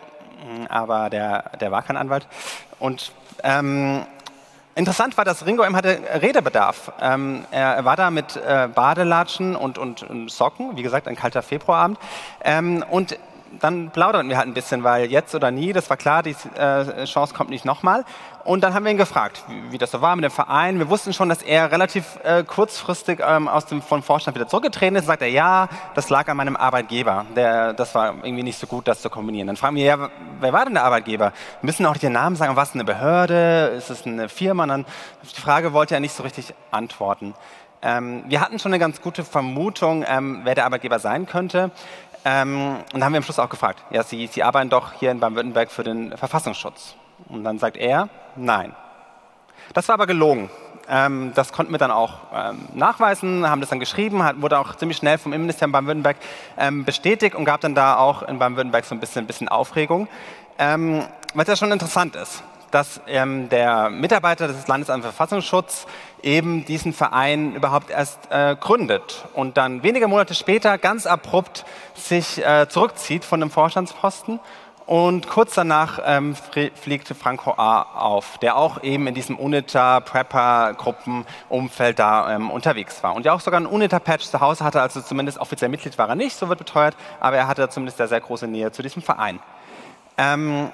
mm, aber der, der war kein Anwalt. Und ähm, Interessant war, dass Ringo M. hatte Redebedarf. Ähm, er war da mit äh, Badelatschen und, und, und, Socken, wie gesagt, ein kalter Februarabend. Ähm, und dann plaudern wir halt ein bisschen, weil jetzt oder nie, das war klar, die äh, Chance kommt nicht nochmal. Und dann haben wir ihn gefragt, wie, wie, das so war mit dem Verein. Wir wussten schon, dass er relativ äh, kurzfristig ähm, aus dem vom Vorstand wieder zurückgetreten ist. Sagt er, ja, das lag an meinem Arbeitgeber. Der, das war irgendwie nicht so gut, das zu kombinieren. Dann fragen wir, ja, wer war denn der Arbeitgeber? Wir müssen auch nicht den Namen sagen, was eine Behörde, ist es eine Firma? Und dann die Frage wollte er nicht so richtig antworten. Ähm, wir hatten schon eine ganz gute Vermutung, ähm, wer der Arbeitgeber sein könnte. Ähm, und da haben wir am Schluss auch gefragt, ja, Sie, Sie arbeiten doch hier in Baden-Württemberg für den Verfassungsschutz. Und dann sagt er, nein. Das war aber gelogen. Ähm, das konnten wir dann auch ähm, nachweisen, haben das dann geschrieben, hat, wurde auch ziemlich schnell vom Innenministerium Baden-Württemberg ähm, bestätigt und gab dann da auch in Baden-Württemberg so ein bisschen, bisschen Aufregung. Ähm, was ja schon interessant ist, dass ähm, der Mitarbeiter des Landesamts für Verfassungsschutz eben diesen Verein überhaupt erst äh, gründet und dann wenige Monate später ganz abrupt sich äh, zurückzieht von dem Vorstandsposten und kurz danach ähm, fliegt Franco A. auf, der auch eben in diesem UNITA, Prepper-Gruppenumfeld da ähm, unterwegs war. Und der auch sogar einen UNITA-Patch zu Hause hatte, also zumindest offiziell Mitglied war er nicht, so wird beteuert, aber er hatte zumindest eine sehr große Nähe zu diesem Verein. Ähm,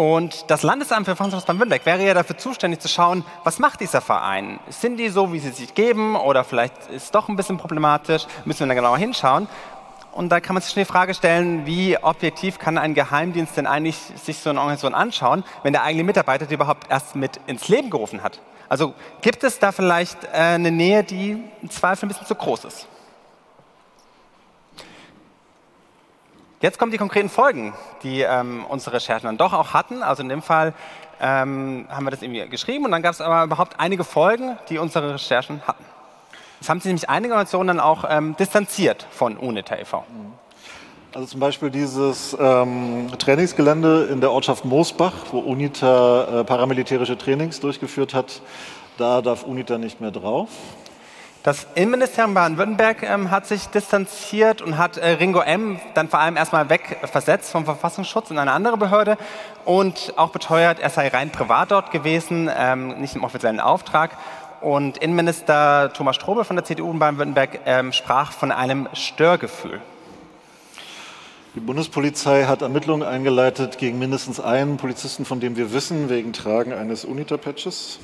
und das Landesamt für Verfassungsschutz Baden-Württemberg wäre ja dafür zuständig zu schauen, was macht dieser Verein? Sind die so, wie sie sich geben oder vielleicht ist es doch ein bisschen problematisch? Müssen wir da genauer hinschauen. Und da kann man sich schon die Frage stellen, wie objektiv kann ein Geheimdienst denn eigentlich sich so eine Organisation anschauen, wenn der eigene Mitarbeiter die überhaupt erst mit ins Leben gerufen hat? Also gibt es da vielleicht äh, eine Nähe, die im Zweifel ein bisschen zu groß ist? Jetzt kommen die konkreten Folgen, die ähm, unsere Recherchen dann doch auch hatten. Also in dem Fall ähm, haben wir das irgendwie geschrieben und dann gab es aber überhaupt einige Folgen, die unsere Recherchen hatten. Es haben sich nämlich einige Organisationen dann auch ähm, distanziert von UNITA e.V. Also zum Beispiel dieses ähm, Trainingsgelände in der Ortschaft Moosbach, wo UNITA äh, paramilitärische Trainings durchgeführt hat, da darf UNITA nicht mehr drauf. Das Innenministerium Baden-Württemberg ähm, hat sich distanziert und hat äh, Ringo M. dann vor allem erstmal wegversetzt vom Verfassungsschutz in eine andere Behörde und auch beteuert, er sei rein privat dort gewesen, ähm, nicht im offiziellen Auftrag. Und Innenminister Thomas Strobel von der CDU in Baden-Württemberg ähm, sprach von einem Störgefühl. Die Bundespolizei hat Ermittlungen eingeleitet gegen mindestens einen Polizisten, von dem wir wissen, wegen Tragen eines UNITA-Patches.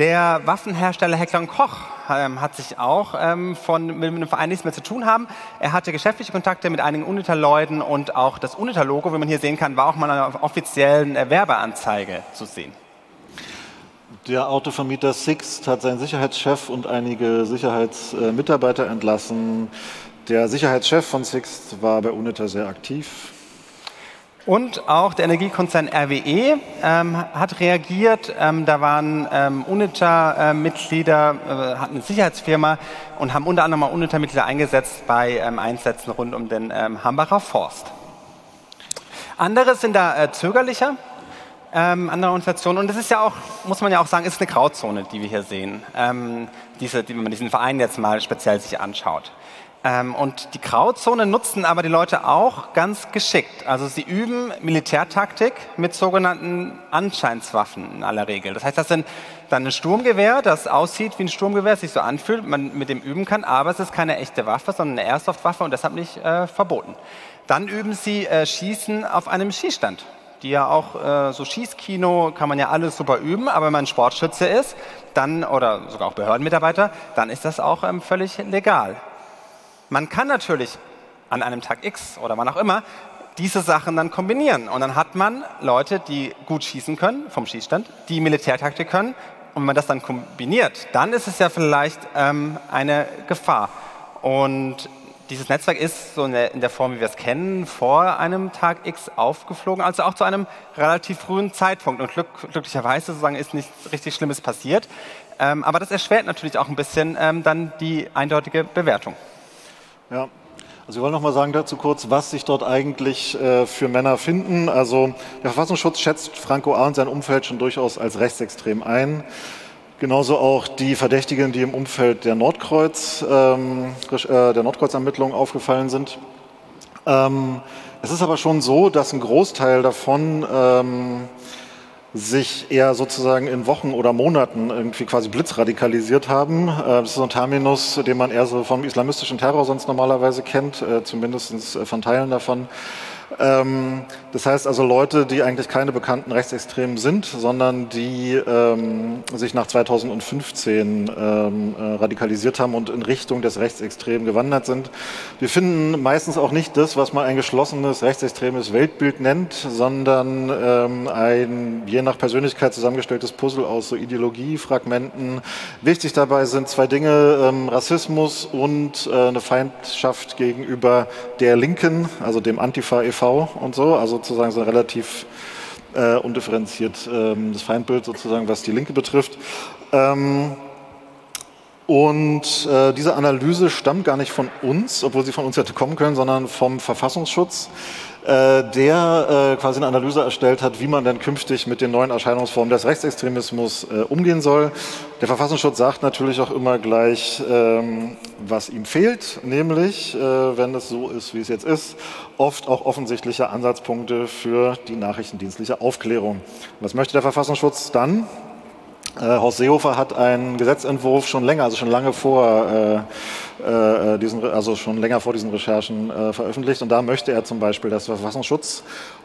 Der Waffenhersteller Heckler Koch ähm, hat sich auch ähm, von, mit, dem Verein nichts mehr zu tun haben. Er hatte geschäftliche Kontakte mit einigen UNITA-Leuten und auch das UNITA-Logo, wie man hier sehen kann, war auch mal in einer offiziellen Werbeanzeige zu sehen. Der Autovermieter Sixt hat seinen Sicherheitschef und einige Sicherheitsmitarbeiter entlassen. Der Sicherheitschef von Sixt war bei UNITA sehr aktiv. Und auch der Energiekonzern RWE ähm, hat reagiert. Ähm, da waren ähm, UNITA-Mitglieder, äh, hatten eine Sicherheitsfirma und haben unter anderem UNITA-Mitglieder eingesetzt bei ähm, Einsätzen rund um den ähm, Hambacher Forst. Andere sind da äh, zögerlicher ähm, andere Organisationen. Und das ist ja auch, muss man ja auch sagen, ist eine Grauzone, die wir hier sehen, ähm, diese, die, wenn man diesen Verein jetzt mal speziell sich anschaut. Ähm, und die Grauzone nutzen aber die Leute auch ganz geschickt. Also sie üben Militärtaktik mit sogenannten Anscheinswaffen in aller Regel. Das heißt, das sind dann ein Sturmgewehr, das aussieht wie ein Sturmgewehr, sich so anfühlt, man mit dem üben kann, aber es ist keine echte Waffe, sondern eine Airsoft-Waffe und deshalb nicht äh, verboten. Dann üben sie äh, Schießen auf einem Schießstand die ja auch äh, so Schießkino kann man ja alles super üben, aber wenn man Sportschütze ist, dann oder sogar auch Behördenmitarbeiter, dann ist das auch ähm, völlig legal. Man kann natürlich an einem Tag X oder wann auch immer diese Sachen dann kombinieren und dann hat man Leute, die gut schießen können vom Schießstand, die Militärtaktik können und wenn man das dann kombiniert, dann ist es ja vielleicht ähm, eine Gefahr. Und dieses Netzwerk ist so in der, Form, wie wir es kennen, vor einem Tag X aufgeflogen, also auch zu einem relativ frühen Zeitpunkt. Und glück, glücklicherweise sozusagen ist nichts richtig Schlimmes passiert. Ähm, aber das erschwert natürlich auch ein bisschen ähm, dann die eindeutige Bewertung. Ja, also wir wollen noch mal sagen dazu kurz, was sich dort eigentlich äh, für Männer finden. Also der Verfassungsschutz schätzt Franco A. und sein Umfeld schon durchaus als rechtsextrem ein. Genauso auch die Verdächtigen, die im Umfeld der Nordkreuz, ähm, äh, der Nordkreuz-Ermittlungen aufgefallen sind. Ähm, es ist aber schon so, dass ein Großteil davon ähm, sich eher sozusagen in Wochen oder Monaten irgendwie quasi blitzradikalisiert haben. Äh, das ist so ein Terminus, den man eher so vom islamistischen Terror sonst normalerweise kennt, äh, zumindest äh, von Teilen davon. Ähm, das heißt also Leute, die eigentlich keine bekannten Rechtsextremen sind, sondern die ähm, sich nach 2015 ähm, äh, radikalisiert haben und in Richtung des Rechtsextremen gewandert sind. Wir finden meistens auch nicht das, was man ein geschlossenes rechtsextremes Weltbild nennt, sondern ähm, ein je nach Persönlichkeit zusammengestelltes Puzzle aus so Ideologiefragmenten. Wichtig dabei sind zwei Dinge, ähm, Rassismus und äh, eine Feindschaft gegenüber der Linken, also dem Antifa und so, also sozusagen so relativ äh, undifferenziert ähm, Feindbild sozusagen, was die Linke betrifft. Ähm, und äh, diese Analyse stammt gar nicht von uns, obwohl sie von uns hätte kommen können, sondern vom Verfassungsschutz. Äh, der äh, quasi eine Analyse erstellt hat, wie man denn künftig mit den neuen Erscheinungsformen des Rechtsextremismus äh, umgehen soll. Der Verfassungsschutz sagt natürlich auch immer gleich, ähm, was ihm fehlt, nämlich, wenn es so ist, wie es jetzt ist, oft auch offensichtliche Ansatzpunkte für die nachrichtendienstliche Aufklärung. Was möchte der Verfassungsschutz dann? Äh, Horst Seehofer hat einen Gesetzentwurf schon länger, also schon lange vor äh, äh, diesen, also schon länger vor diesen Recherchen äh, veröffentlicht. Und da möchte er zum Beispiel, dass der Verfassungsschutz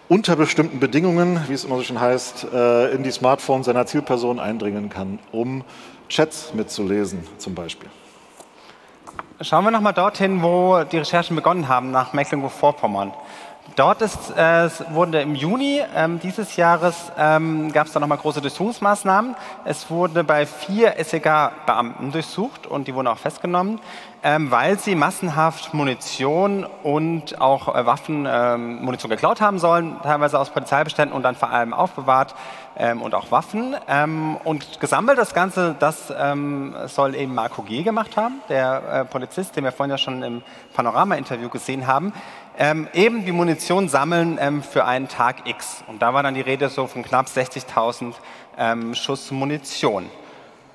unter bestimmten Bedingungen, wie es immer so schön heißt, äh, in die Smartphones seiner Zielperson eindringen kann, um Chats mitzulesen, zum Beispiel. Schauen wir nochmal dorthin, wo die Recherchen begonnen haben, nach Mecklenburg-Vorpommern. Dort ist, äh, wurde im Juni ähm, dieses Jahres ähm, gab es da nochmal große Durchsuchungsmaßnahmen. Es wurde bei vier SEK-Beamten durchsucht und die wurden auch festgenommen, ähm, weil sie massenhaft Munition und auch äh, Waffen, ähm, Munition geklaut haben sollen, teilweise aus Polizeibeständen und dann vor allem aufbewahrt ähm, und auch Waffen. Ähm, und gesammelt das Ganze, das soll eben Marco G. gemacht haben, der äh, Polizist, den wir vorhin ja schon im Panorama-Interview gesehen haben ähm, eben die Munition sammeln ähm, für einen Tag X. Und da war dann die Rede so von knapp 60.000 ähm, Schuss Munition.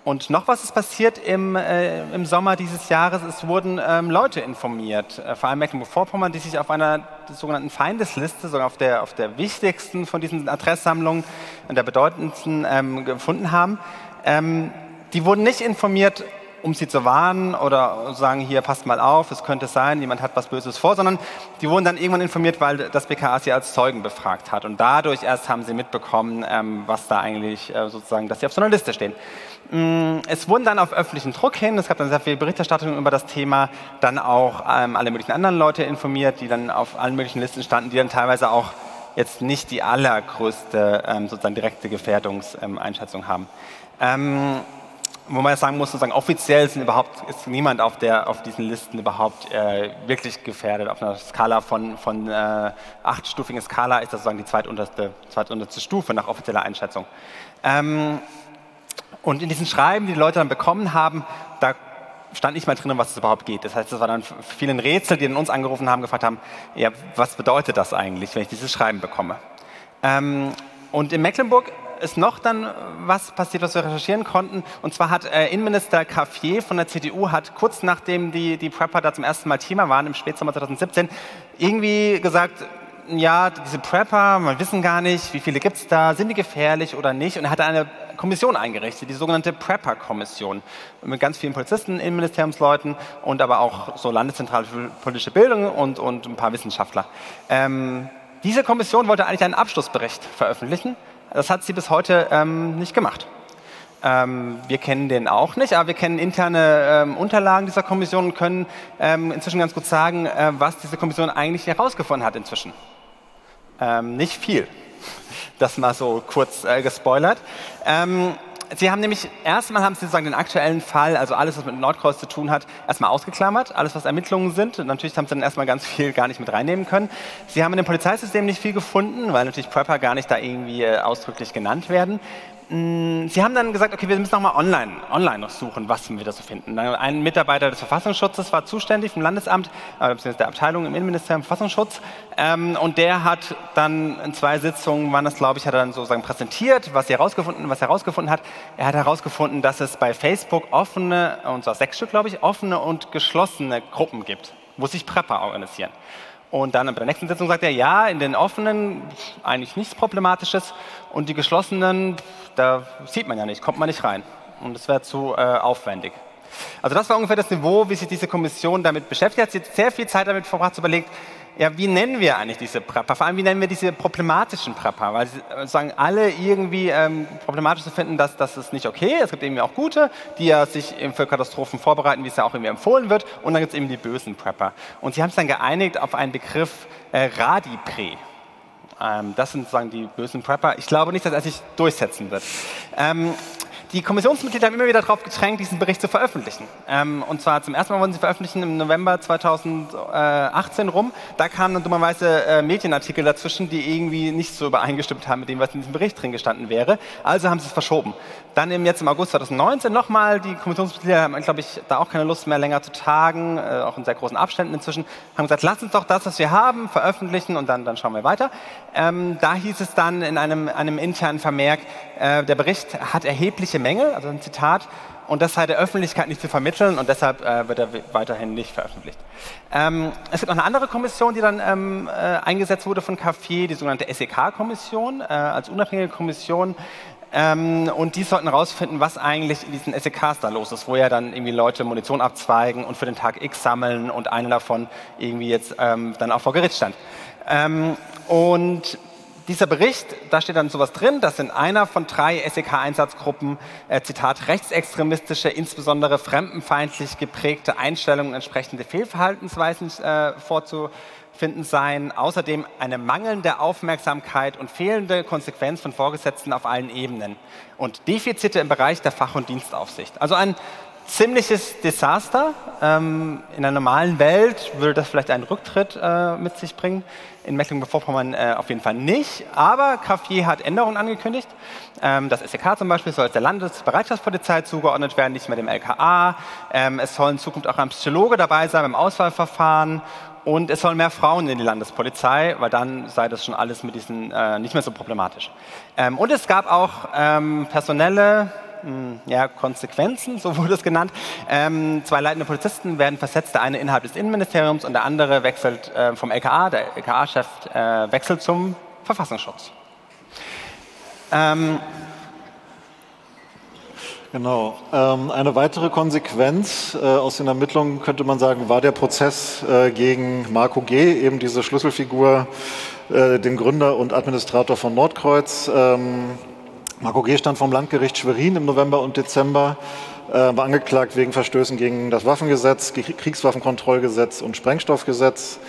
Und noch was ist passiert im, äh, im Sommer dieses Jahres, es wurden ähm, Leute informiert, äh, vor allem Mecklenburg-Vorpommern, die sich auf einer sogenannten Feindesliste, sogar auf der, auf der wichtigsten von diesen Adresssammlungen und der bedeutendsten ähm, gefunden haben. Ähm, die wurden nicht informiert, um sie zu warnen oder sagen, hier passt mal auf, es könnte sein, jemand hat was Böses vor, sondern die wurden dann irgendwann informiert, weil das BKA sie als Zeugen befragt hat. Und dadurch erst haben sie mitbekommen, ähm, was da eigentlich äh, sozusagen, dass sie auf so einer Liste stehen. Mm, es wurden dann auf öffentlichen Druck hin, es gab dann sehr viel Berichterstattung über das Thema, dann auch ähm, alle möglichen anderen Leute informiert, die dann auf allen möglichen Listen standen, die dann teilweise auch jetzt nicht die allergrößte ähm, sozusagen direkte Gefährdungseinschätzung haben. Wo man sagen muss, sozusagen offiziell sind überhaupt, ist niemand auf, der, auf diesen Listen überhaupt äh, wirklich gefährdet. Auf einer Skala von, von äh, achtstufigen Skala ist das sozusagen die zweitunterste, zweitunterste Stufe nach offizieller Einschätzung. Ähm, und in diesen Schreiben, die die Leute dann bekommen haben, da stand nicht mal drin, was es überhaupt geht. Das heißt, es war dann vielen Rätsel, die uns angerufen haben, gefragt haben, ja, was bedeutet das eigentlich, wenn ich dieses Schreiben bekomme? Ähm, und in Mecklenburg ist noch dann was passiert, was wir recherchieren konnten. Und zwar hat äh, Innenminister Caffier von der CDU hat kurz nachdem die, die Prepper da zum ersten Mal Thema waren, im Spätsommer 2017, irgendwie gesagt, ja, diese Prepper, man wissen gar nicht, wie viele gibt es da, sind die gefährlich oder nicht. Und er hat eine Kommission eingerichtet, die sogenannte Prepper-Kommission, mit ganz vielen Polizisten, Innenministeriumsleuten und aber auch so Landeszentrale für politische Bildung und, und ein paar Wissenschaftler. Ähm, diese Kommission wollte eigentlich einen Abschlussbericht veröffentlichen das hat sie bis heute ähm, nicht gemacht. Ähm, wir kennen den auch nicht, aber wir kennen interne ähm, Unterlagen dieser Kommission und können ähm, inzwischen ganz gut sagen, äh, was diese Kommission eigentlich herausgefunden hat inzwischen. Ähm, nicht viel. Das mal so kurz äh, gespoilert. Sie haben nämlich, erstmal haben Sie sozusagen den aktuellen Fall, also alles, was mit Nordkreuz zu tun hat, erstmal ausgeklammert, alles, was Ermittlungen sind. Und natürlich haben Sie dann erstmal ganz viel gar nicht mit reinnehmen können. Sie haben in dem Polizeisystem nicht viel gefunden, weil natürlich Prepper gar nicht da irgendwie äh, ausdrücklich genannt werden. Mm, Sie haben dann gesagt, okay, wir müssen nochmal online, online noch suchen, was wir da so finden. Ein Mitarbeiter des Verfassungsschutzes war zuständig vom Landesamt, äh, beziehungsweise der Abteilung im Innenministerium Verfassungsschutz, ähm, und der hat dann in zwei Sitzungen, waren das glaube ich, hat er dann sozusagen präsentiert, was er herausgefunden, was er herausgefunden hat. Er hat herausgefunden, dass es bei Facebook offene, und zwar sechs Stück glaube ich, offene und geschlossene Gruppen gibt, wo sich Prepper organisieren. Und dann bei der nächsten Sitzung sagt er, ja, in den offenen eigentlich nichts Problematisches und die geschlossenen, da sieht man ja nicht, kommt man nicht rein. Und es wäre zu äh, aufwendig. Also das war ungefähr das Niveau, wie sich diese Kommission damit beschäftigt hat. Sie hat sehr viel Zeit damit verbracht, zu überlegen, ja, wie nennen wir eigentlich diese Prepper? Vor allem, wie nennen wir diese problematischen Prepper? Weil sie äh, sagen alle irgendwie ähm, problematisch zu finden, dass das ist nicht okay. Es gibt irgendwie auch gute, die ja sich für Katastrophen vorbereiten, wie es ja auch irgendwie empfohlen wird. Und dann gibt es eben die bösen Prepper. Und sie haben sich dann geeinigt auf einen Begriff äh, Radipre. Ähm, das sind sozusagen die bösen Prepper. Ich glaube nicht, dass er sich durchsetzen wird. Ähm, die Kommissionsmitglieder haben immer wieder darauf gedrängt, diesen Bericht zu veröffentlichen. Ähm, und zwar zum ersten Mal wurden sie veröffentlichen im November 2018 rum. Da kamen dann dummerweise äh, Medienartikel dazwischen, die irgendwie nicht so übereingestimmt haben mit dem, was in diesem Bericht drin gestanden wäre. Also haben sie es verschoben. Dann eben jetzt im August 2019 nochmal. Die Kommissionsmitglieder haben, glaube ich, da auch keine Lust mehr länger zu tagen, äh, auch in sehr großen Abständen inzwischen. Haben gesagt, lass uns doch das, was wir haben, veröffentlichen und dann, dann schauen wir weiter. Ähm, da hieß es dann in einem, einem internen Vermerk, äh, der Bericht hat erhebliche Mängel, also ein Zitat, und das sei der Öffentlichkeit nicht zu vermitteln und deshalb äh, wird er weiterhin nicht veröffentlicht. Ähm, es gibt noch eine andere Kommission, die dann ähm, äh, eingesetzt wurde von Cafier, die sogenannte SEK-Kommission, äh, als unabhängige Kommission. Ähm, und die sollten herausfinden, was eigentlich in diesen SEKs da los ist, wo ja dann irgendwie Leute Munition abzweigen und für den Tag X sammeln und einer davon irgendwie jetzt ähm, dann auch vor Gericht stand. Ähm, und dieser Bericht, da steht dann sowas drin, dass in einer von drei SEK-Einsatzgruppen, äh, Zitat, rechtsextremistische, insbesondere fremdenfeindlich geprägte Einstellungen entsprechende Fehlverhaltensweisen äh, vorzufinden seien. Außerdem eine mangelnde Aufmerksamkeit und fehlende Konsequenz von Vorgesetzten auf allen Ebenen und Defizite im Bereich der Fach- und Dienstaufsicht. Also ein ziemliches Desaster. Ähm, in einer normalen Welt würde das vielleicht einen Rücktritt äh, mit sich bringen. In Mecklenburg-Vorpommern äh, auf jeden Fall nicht. Aber Cafier hat Änderungen angekündigt. Ähm, das SEK zum Beispiel soll der Landesbereitschaftspolizei zugeordnet werden, nicht mehr dem LKA. Ähm, es soll in Zukunft auch ein Psychologe dabei sein beim Auswahlverfahren. Und es sollen mehr Frauen in die Landespolizei, weil dann sei das schon alles mit diesen äh, nicht mehr so problematisch. Ähm, und es gab auch ähm, personelle ja, Konsequenzen, so wurde es genannt. Ähm, zwei leitende Polizisten werden versetzt, der eine innerhalb des Innenministeriums und der andere wechselt äh, vom LKA, der LKA-Chef äh, wechselt zum Verfassungsschutz. Ähm, Genau. Ähm, eine weitere Konsequenz äh, aus den Ermittlungen könnte man sagen, war der Prozess äh, gegen Marco G., eben diese Schlüsselfigur, äh, den Gründer und Administrator von Nordkreuz. Ähm, Marco G. stand vom Landgericht Schwerin im November und Dezember, äh, war angeklagt wegen Verstößen gegen das Waffengesetz, Kriegswaffenkontrollgesetz und Sprengstoffgesetz.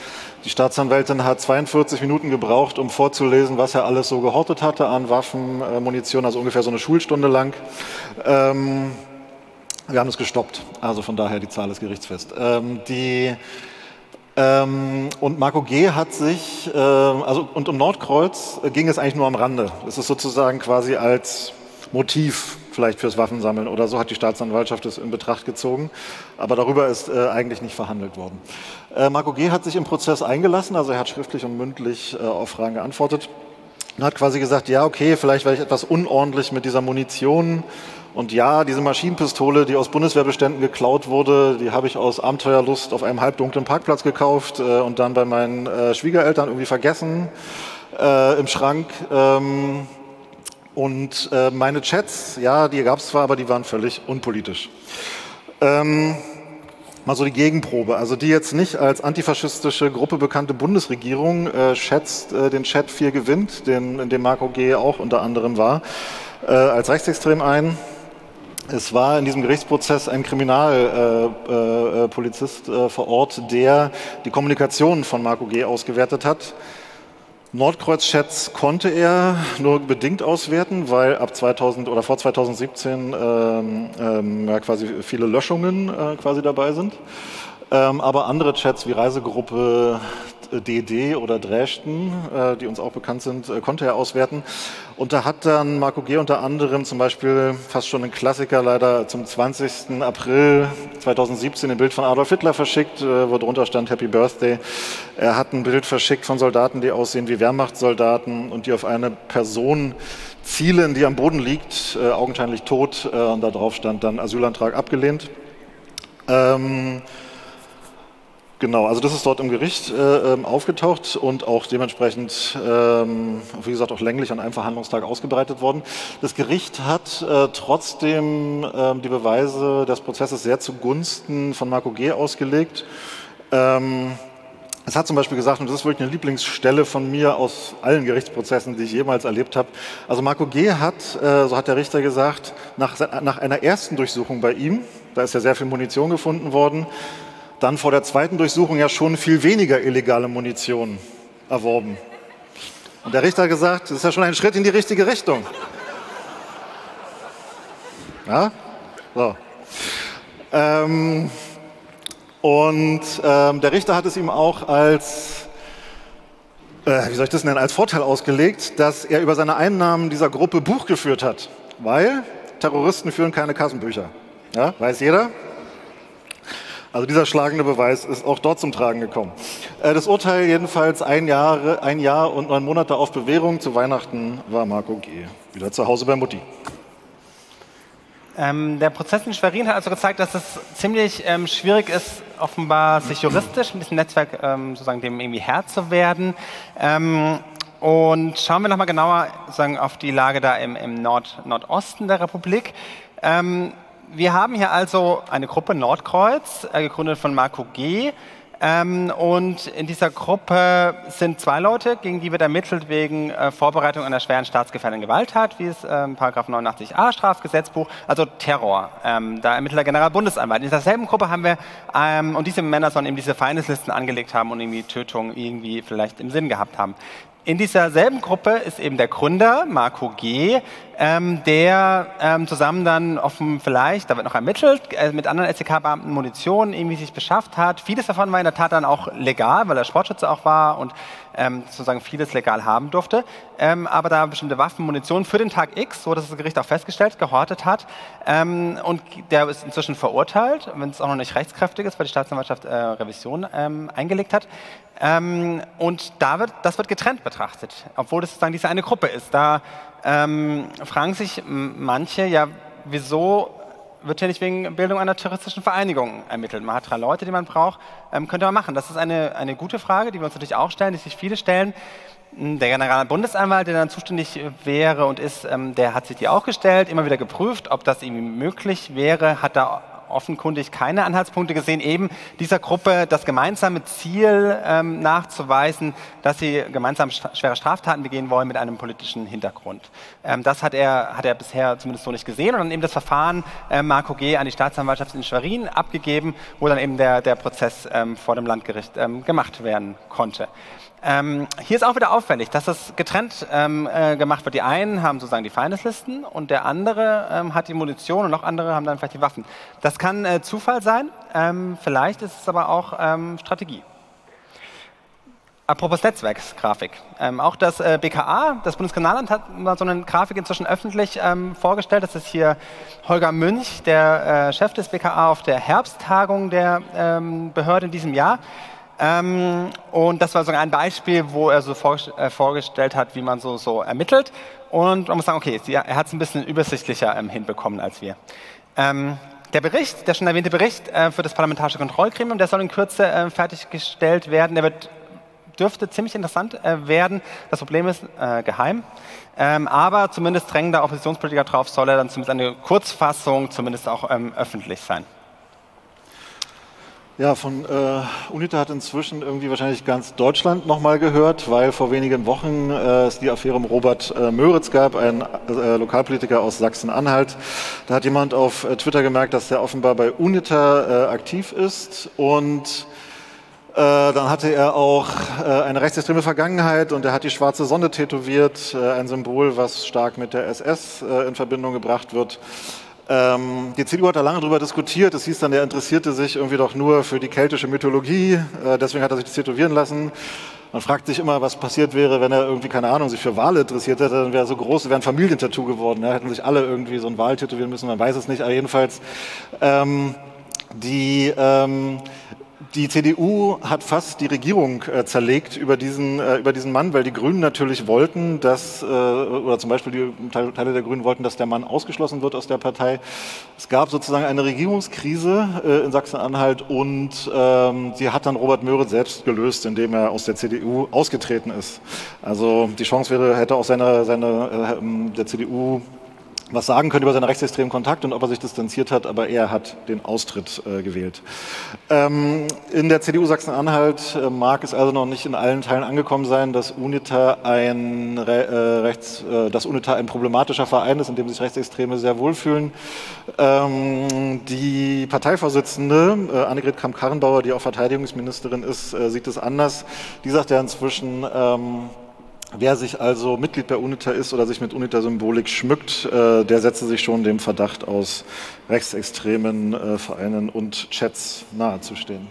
Die Staatsanwältin hat 42 Minuten gebraucht, um vorzulesen, was er alles so gehortet hatte an Waffen, äh, Munition, also ungefähr so eine Schulstunde lang. Ähm, wir haben es gestoppt, also von daher die Zahl ist gerichtsfest. Ähm, die ähm, und Marco G. hat sich, äh, also und um Nordkreuz ging es eigentlich nur am Rande. Es ist sozusagen quasi als Motiv vielleicht fürs Waffensammeln oder so hat die Staatsanwaltschaft es in Betracht gezogen. Aber darüber ist äh, eigentlich nicht verhandelt worden. Äh, Marco G. hat sich im Prozess eingelassen, also er hat schriftlich und mündlich äh, auf Fragen geantwortet und hat quasi gesagt, ja, okay, vielleicht war ich etwas unordentlich mit dieser Munition und ja, diese Maschinenpistole, die aus Bundeswehrbeständen geklaut wurde, die habe ich aus Abenteuerlust auf einem halbdunklen Parkplatz gekauft äh, und dann bei meinen äh, Schwiegereltern irgendwie vergessen äh, im Schrank. Ähm, und äh, meine Chats, ja, die gab es zwar, aber die waren völlig unpolitisch. Ähm, mal so die Gegenprobe. Also die jetzt nicht als antifaschistische Gruppe bekannte Bundesregierung äh, schätzt äh, den Chat 4 gewinnt, den, in dem Marco G. auch unter anderem war, äh, als rechtsextrem ein. Es war in diesem Gerichtsprozess ein Kriminalpolizist äh, äh, äh, vor Ort, der die Kommunikation von Marco G. ausgewertet hat. Nordkreuz-Chats konnte er nur bedingt auswerten, weil ab 2000 oder vor 2017 ähm, ähm, ja, quasi viele Löschungen äh, quasi dabei sind. Ähm, aber andere Chats wie Reisegruppe DD oder Dresden, äh, die uns auch bekannt sind, äh, konnte er auswerten. Und da hat dann Marco G. unter anderem zum Beispiel fast schon ein Klassiker leider zum 20. April 2017 ein Bild von Adolf Hitler verschickt, äh, wo drunter stand Happy Birthday. Er hat ein Bild verschickt von Soldaten, die aussehen wie Wehrmachtssoldaten und die auf eine Person zielen, die am Boden liegt, äh, augenscheinlich tot. Äh, und da drauf stand dann Asylantrag abgelehnt. Ähm, Genau, also das ist dort im Gericht äh, ähm, aufgetaucht und auch dementsprechend, ähm, wie gesagt, auch länglich an einem Verhandlungstag ausgebreitet worden. Das Gericht hat äh, trotzdem äh, die Beweise des Prozesses sehr zugunsten von Marco G. ausgelegt. Ähm, es hat zum Beispiel gesagt, und das ist wirklich eine Lieblingsstelle von mir aus allen Gerichtsprozessen, die ich jemals erlebt habe. Also Marco G. hat, äh, so hat der Richter gesagt, nach, nach einer ersten Durchsuchung bei ihm, da ist ja sehr viel Munition gefunden worden, dann vor der zweiten Durchsuchung ja schon viel weniger illegale Munition erworben. Und der Richter hat gesagt, das ist ja schon ein Schritt in die richtige Richtung. Ja? So. Ähm, und ähm, der Richter hat es ihm auch als, äh, wie soll ich das nennen, als Vorteil ausgelegt, dass er über seine Einnahmen dieser Gruppe Buch geführt hat. Weil Terroristen führen keine Kassenbücher. Ja, weiß jeder? Also dieser schlagende Beweis ist auch dort zum Tragen gekommen. Äh, das Urteil jedenfalls ein Jahr, ein Jahr und neun Monate auf Bewährung. Zu Weihnachten war Marco G. wieder zu Hause bei Mutti. Ähm, der Prozess in Schwerin hat also gezeigt, dass es ziemlich ähm, schwierig ist, offenbar sich juristisch mit diesem Netzwerk ähm, sozusagen dem irgendwie Herr zu werden. Ähm, und schauen wir nochmal genauer sozusagen auf die Lage da im, im Nord Nordosten der Republik. Wir haben hier also eine Gruppe Nordkreuz, äh, gegründet von Marco G. Ähm, und in dieser Gruppe sind zwei Leute, gegen die wird ermittelt wegen äh, Vorbereitung einer schweren staatsgefährdenden Gewalttat, wie es Paragraph 89a Strafgesetzbuch, also Terror. Ähm, da ermittelt der Generalbundesanwalt. In derselben Gruppe haben wir, ähm, und diese Männer sollen eben diese Feindeslisten angelegt haben und irgendwie Tötungen irgendwie vielleicht im Sinn gehabt haben. In dieser selben Gruppe ist eben der Gründer, Marco G., ähm, der ähm, zusammen dann offen vielleicht, da wird noch ermittelt, äh, mit anderen SEK-Beamten Munition irgendwie sich beschafft hat. Vieles davon war in der Tat dann auch legal, weil er Sportschütze auch war und ähm, sozusagen vieles legal haben durfte. Ähm, aber da bestimmte Waffen, Munition für den Tag X, so dass das Gericht auch festgestellt, gehortet hat. Ähm, und der ist inzwischen verurteilt, wenn es auch noch nicht rechtskräftig ist, weil die Staatsanwaltschaft äh, Revision ähm, eingelegt hat. Ähm, und da wird, das wird getrennt betrachtet, obwohl das sozusagen diese eine Gruppe ist. Da ähm, fragen sich manche, ja, wieso wird hier nicht wegen Bildung einer terroristischen Vereinigung ermittelt? Man hat drei Leute, die man braucht, ähm, könnte man machen. Das ist eine, eine gute Frage, die wir uns natürlich auch stellen, die sich viele stellen. Hm, der Generalbundesanwalt, der dann zuständig wäre und ist, ähm, der hat sich die auch gestellt, immer wieder geprüft, ob das irgendwie möglich wäre, hat da offenkundig keine Anhaltspunkte gesehen, eben dieser Gruppe das gemeinsame Ziel ähm, nachzuweisen, dass sie gemeinsam schwere Straftaten begehen wollen mit einem politischen Hintergrund. Ähm, das hat er, hat er bisher zumindest so nicht gesehen und dann eben das Verfahren äh, Marco G. an die Staatsanwaltschaft in Schwerin abgegeben, wo dann eben der, der Prozess ähm, vor dem Landgericht ähm, gemacht werden konnte. Ähm, hier ist auch wieder auffällig, dass das getrennt ähm, äh, gemacht wird. Die einen haben sozusagen die Feindeslisten und der andere ähm, hat die Munition und noch andere haben dann vielleicht die Waffen. Das kann äh, Zufall sein, ähm, vielleicht ist es aber auch ähm, Strategie. Apropos Netzwerksgrafik. Ähm, auch das äh, BKA, das Bundeskriminalamt, hat mal so eine Grafik inzwischen öffentlich vorgestellt. Das ist hier Holger Münch, der äh, Chef des BKA auf der Herbsttagung der Behörde in diesem Jahr. Ähm, und das war so ein Beispiel, wo er so vor, äh, vorgestellt hat, wie man so, so ermittelt. Und man muss sagen, okay, er hat es ein bisschen übersichtlicher ähm, hinbekommen als wir. Ähm, der Bericht, der schon erwähnte Bericht äh, für das Parlamentarische Kontrollgremium, der soll in Kürze äh, fertiggestellt werden. Der wird, dürfte ziemlich interessant äh, werden. Das Problem ist äh, geheim. Ähm, aber zumindest drängen da Oppositionspolitiker drauf, soll er dann zumindest eine Kurzfassung zumindest auch ähm, öffentlich sein. Ja, von äh, UNITA hat inzwischen irgendwie wahrscheinlich ganz Deutschland nochmal gehört, weil vor wenigen Wochen äh, es die Affäre um Robert äh, Möritz gab, ein äh, Lokalpolitiker aus Sachsen-Anhalt. Da hat jemand auf äh, Twitter gemerkt, dass er offenbar bei UNITA äh, aktiv ist und äh, dann hatte er auch eine rechtsextreme Vergangenheit und er hat die schwarze Sonne tätowiert, ein Symbol, was stark mit der SS in Verbindung gebracht wird. Ähm, die CDU hat da lange darüber diskutiert. Es hieß dann, er interessierte sich irgendwie doch nur für die keltische Mythologie. Äh, deswegen hat er sich tätowieren lassen. Man fragt sich immer, was passiert wäre, wenn er irgendwie, keine Ahnung, sich für Wale interessiert hätte. Dann wäre er so groß, wäre ein Familientattoo geworden. Ja? Hätten sich alle irgendwie so ein Wal tätowieren müssen. Man weiß es nicht. Aber jedenfalls, ähm, die, ähm, die CDU hat fast die Regierung äh, zerlegt über diesen, äh, über diesen Mann, weil die Grünen natürlich wollten, dass, äh, oder zum Beispiel die Teile der Grünen wollten, dass der Mann ausgeschlossen wird aus der Partei. Es gab sozusagen eine Regierungskrise äh, in Sachsen-Anhalt und ähm, sie hat dann Robert Möhre selbst gelöst, indem er aus der CDU ausgetreten ist. Also die Chance wäre, hätte auch seine, seine, äh, der CDU was sagen könnte über seine rechtsextremen Kontakte und ob er sich distanziert hat, aber er hat den Austritt äh, gewählt. Ähm, in der CDU Sachsen-Anhalt äh, mag es also noch nicht in allen Teilen angekommen sein, dass UNITA ein, äh, rechts, äh, dass UNITA ein problematischer Verein ist, in dem sich Rechtsextreme sehr wohlfühlen. Ähm, die Parteivorsitzende äh, Annegret Kramp-Karrenbauer, die auch Verteidigungsministerin ist, äh, sieht es anders. Die sagt ja inzwischen, ähm, Wer sich also Mitglied bei UNITA ist oder sich mit UNITA-Symbolik schmückt, äh, der setze sich schon dem Verdacht aus, rechtsextremen äh, Vereinen und Chats nahezustehen.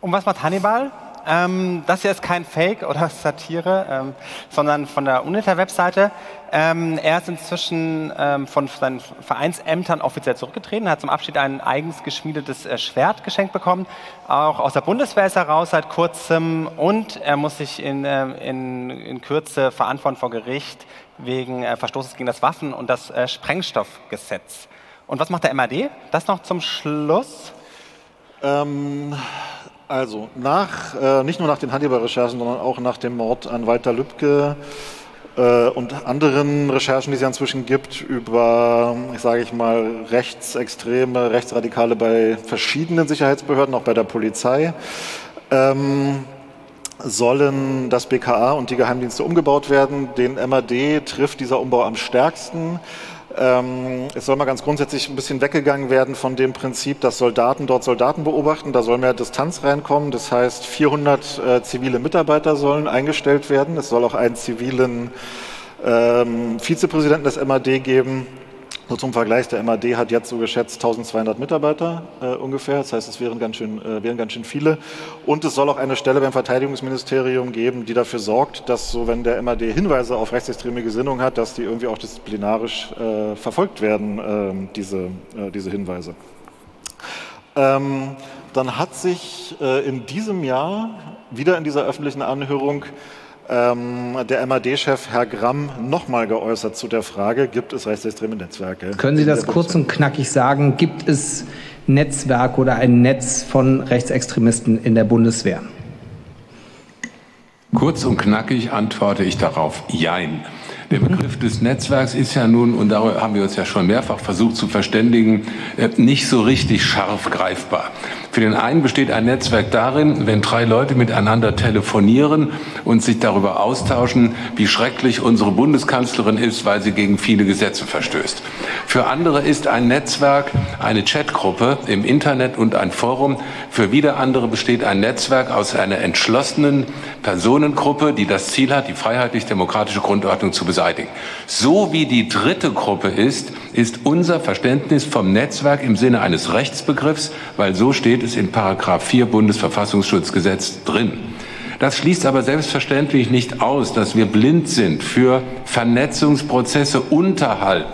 Und was macht Hannibal? Ähm, das hier ist kein Fake oder Satire, ähm, sondern von der UNITA-Webseite. Ähm, er ist inzwischen ähm, von seinen Vereinsämtern offiziell zurückgetreten, hat zum Abschied ein eigens geschmiedetes äh, Schwert geschenkt bekommen. Auch aus der Bundeswehr ist er raus seit kurzem und er muss sich in, äh, in, in Kürze verantworten vor Gericht wegen äh, Verstoßes gegen das Waffen- und das äh, Sprengstoffgesetz. Und was macht der MAD? Das noch zum Schluss. Ähm, also nach, äh, nicht nur nach den Hannibal-Recherchen, sondern auch nach dem Mord an Walter Lübcke äh, und anderen Recherchen, die es ja inzwischen gibt über, ich sage ich mal, rechtsextreme, rechtsradikale bei verschiedenen Sicherheitsbehörden, auch bei der Polizei, ähm, sollen das BKA und die Geheimdienste umgebaut werden. Den MAD trifft dieser Umbau am stärksten. Ähm, es soll mal ganz grundsätzlich ein bisschen weggegangen werden von dem Prinzip, dass Soldaten dort Soldaten beobachten. Da soll mehr Distanz reinkommen. Das heißt, 400 äh, zivile Mitarbeiter sollen eingestellt werden. Es soll auch einen zivilen ähm, Vizepräsidenten des MAD geben. Nur zum Vergleich, der MAD hat jetzt so geschätzt 1200 Mitarbeiter äh, ungefähr. Das heißt, es wären ganz, schön, äh, wären ganz schön viele. Und es soll auch eine Stelle beim Verteidigungsministerium geben, die dafür sorgt, dass so, wenn der MAD Hinweise auf rechtsextreme Gesinnung hat, dass die irgendwie auch disziplinarisch äh, verfolgt werden, ähm, diese, äh, diese Hinweise. Ähm, dann hat sich äh, in diesem Jahr wieder in dieser öffentlichen Anhörung ähm, der MAD-Chef Herr Gramm nochmal geäußert zu der Frage, gibt es rechtsextreme Netzwerke? Können Sie das kurz und knackig sagen? Gibt es Netzwerk oder ein Netz von Rechtsextremisten in der Bundeswehr? Kurz und knackig antworte ich darauf, jein. Der Begriff des Netzwerks ist ja nun, und darüber haben wir uns ja schon mehrfach versucht zu verständigen, äh, nicht so richtig scharf greifbar. Für den einen besteht ein Netzwerk darin, wenn drei Leute miteinander telefonieren und sich darüber austauschen, wie schrecklich unsere Bundeskanzlerin ist, weil sie gegen viele Gesetze verstößt. Für andere ist ein Netzwerk eine Chatgruppe im Internet und ein Forum. Für wieder andere besteht ein Netzwerk aus einer entschlossenen Personengruppe, die das Ziel hat, die freiheitlich-demokratische Grundordnung zu beseitigen. So wie die dritte Gruppe ist, ist unser Verständnis vom Netzwerk im Sinne eines Rechtsbegriffs, weil so steht es in Paragraph 4 Bundesverfassungsschutzgesetz drin. Das schließt aber selbstverständlich nicht aus, dass wir blind sind für Vernetzungsprozesse unterhalb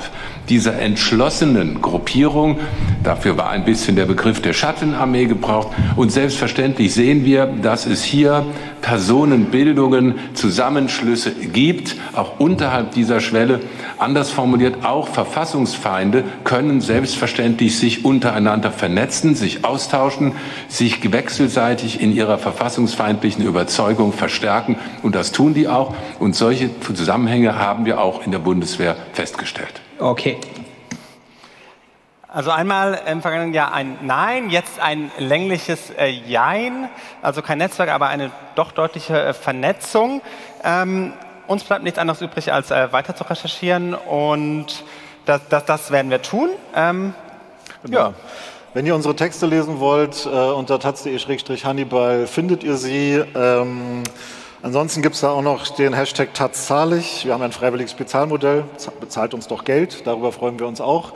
dieser entschlossenen Gruppierung. Dafür war ein bisschen der Begriff der Schattenarmee gebraucht. Und selbstverständlich sehen wir, dass es hier Personenbildungen, Zusammenschlüsse gibt, auch unterhalb dieser Schwelle. Anders formuliert, auch Verfassungsfeinde können selbstverständlich sich untereinander vernetzen, sich austauschen, sich wechselseitig in ihrer verfassungsfeindlichen Überzeugung verstärken. Und das tun die auch. Und solche Zusammenhänge haben wir auch in der Bundeswehr festgestellt. Okay. Also einmal im vergangenen Jahr ein Nein, jetzt ein längliches äh, Jein, also kein Netzwerk, aber eine doch deutliche äh, Vernetzung. Ähm, uns bleibt nichts anderes übrig, als äh, weiter zu recherchieren und das, das, das werden wir tun. Ähm, genau. Ja. Wenn ihr unsere Texte lesen wollt, äh, unter taz.de-hannibal findet ihr sie. Ähm, Ansonsten gibt es da auch noch den Hashtag Tatzahlig. Wir haben ein freiwilliges Spezialmodell. Bezahlt uns doch Geld. Darüber freuen wir uns auch.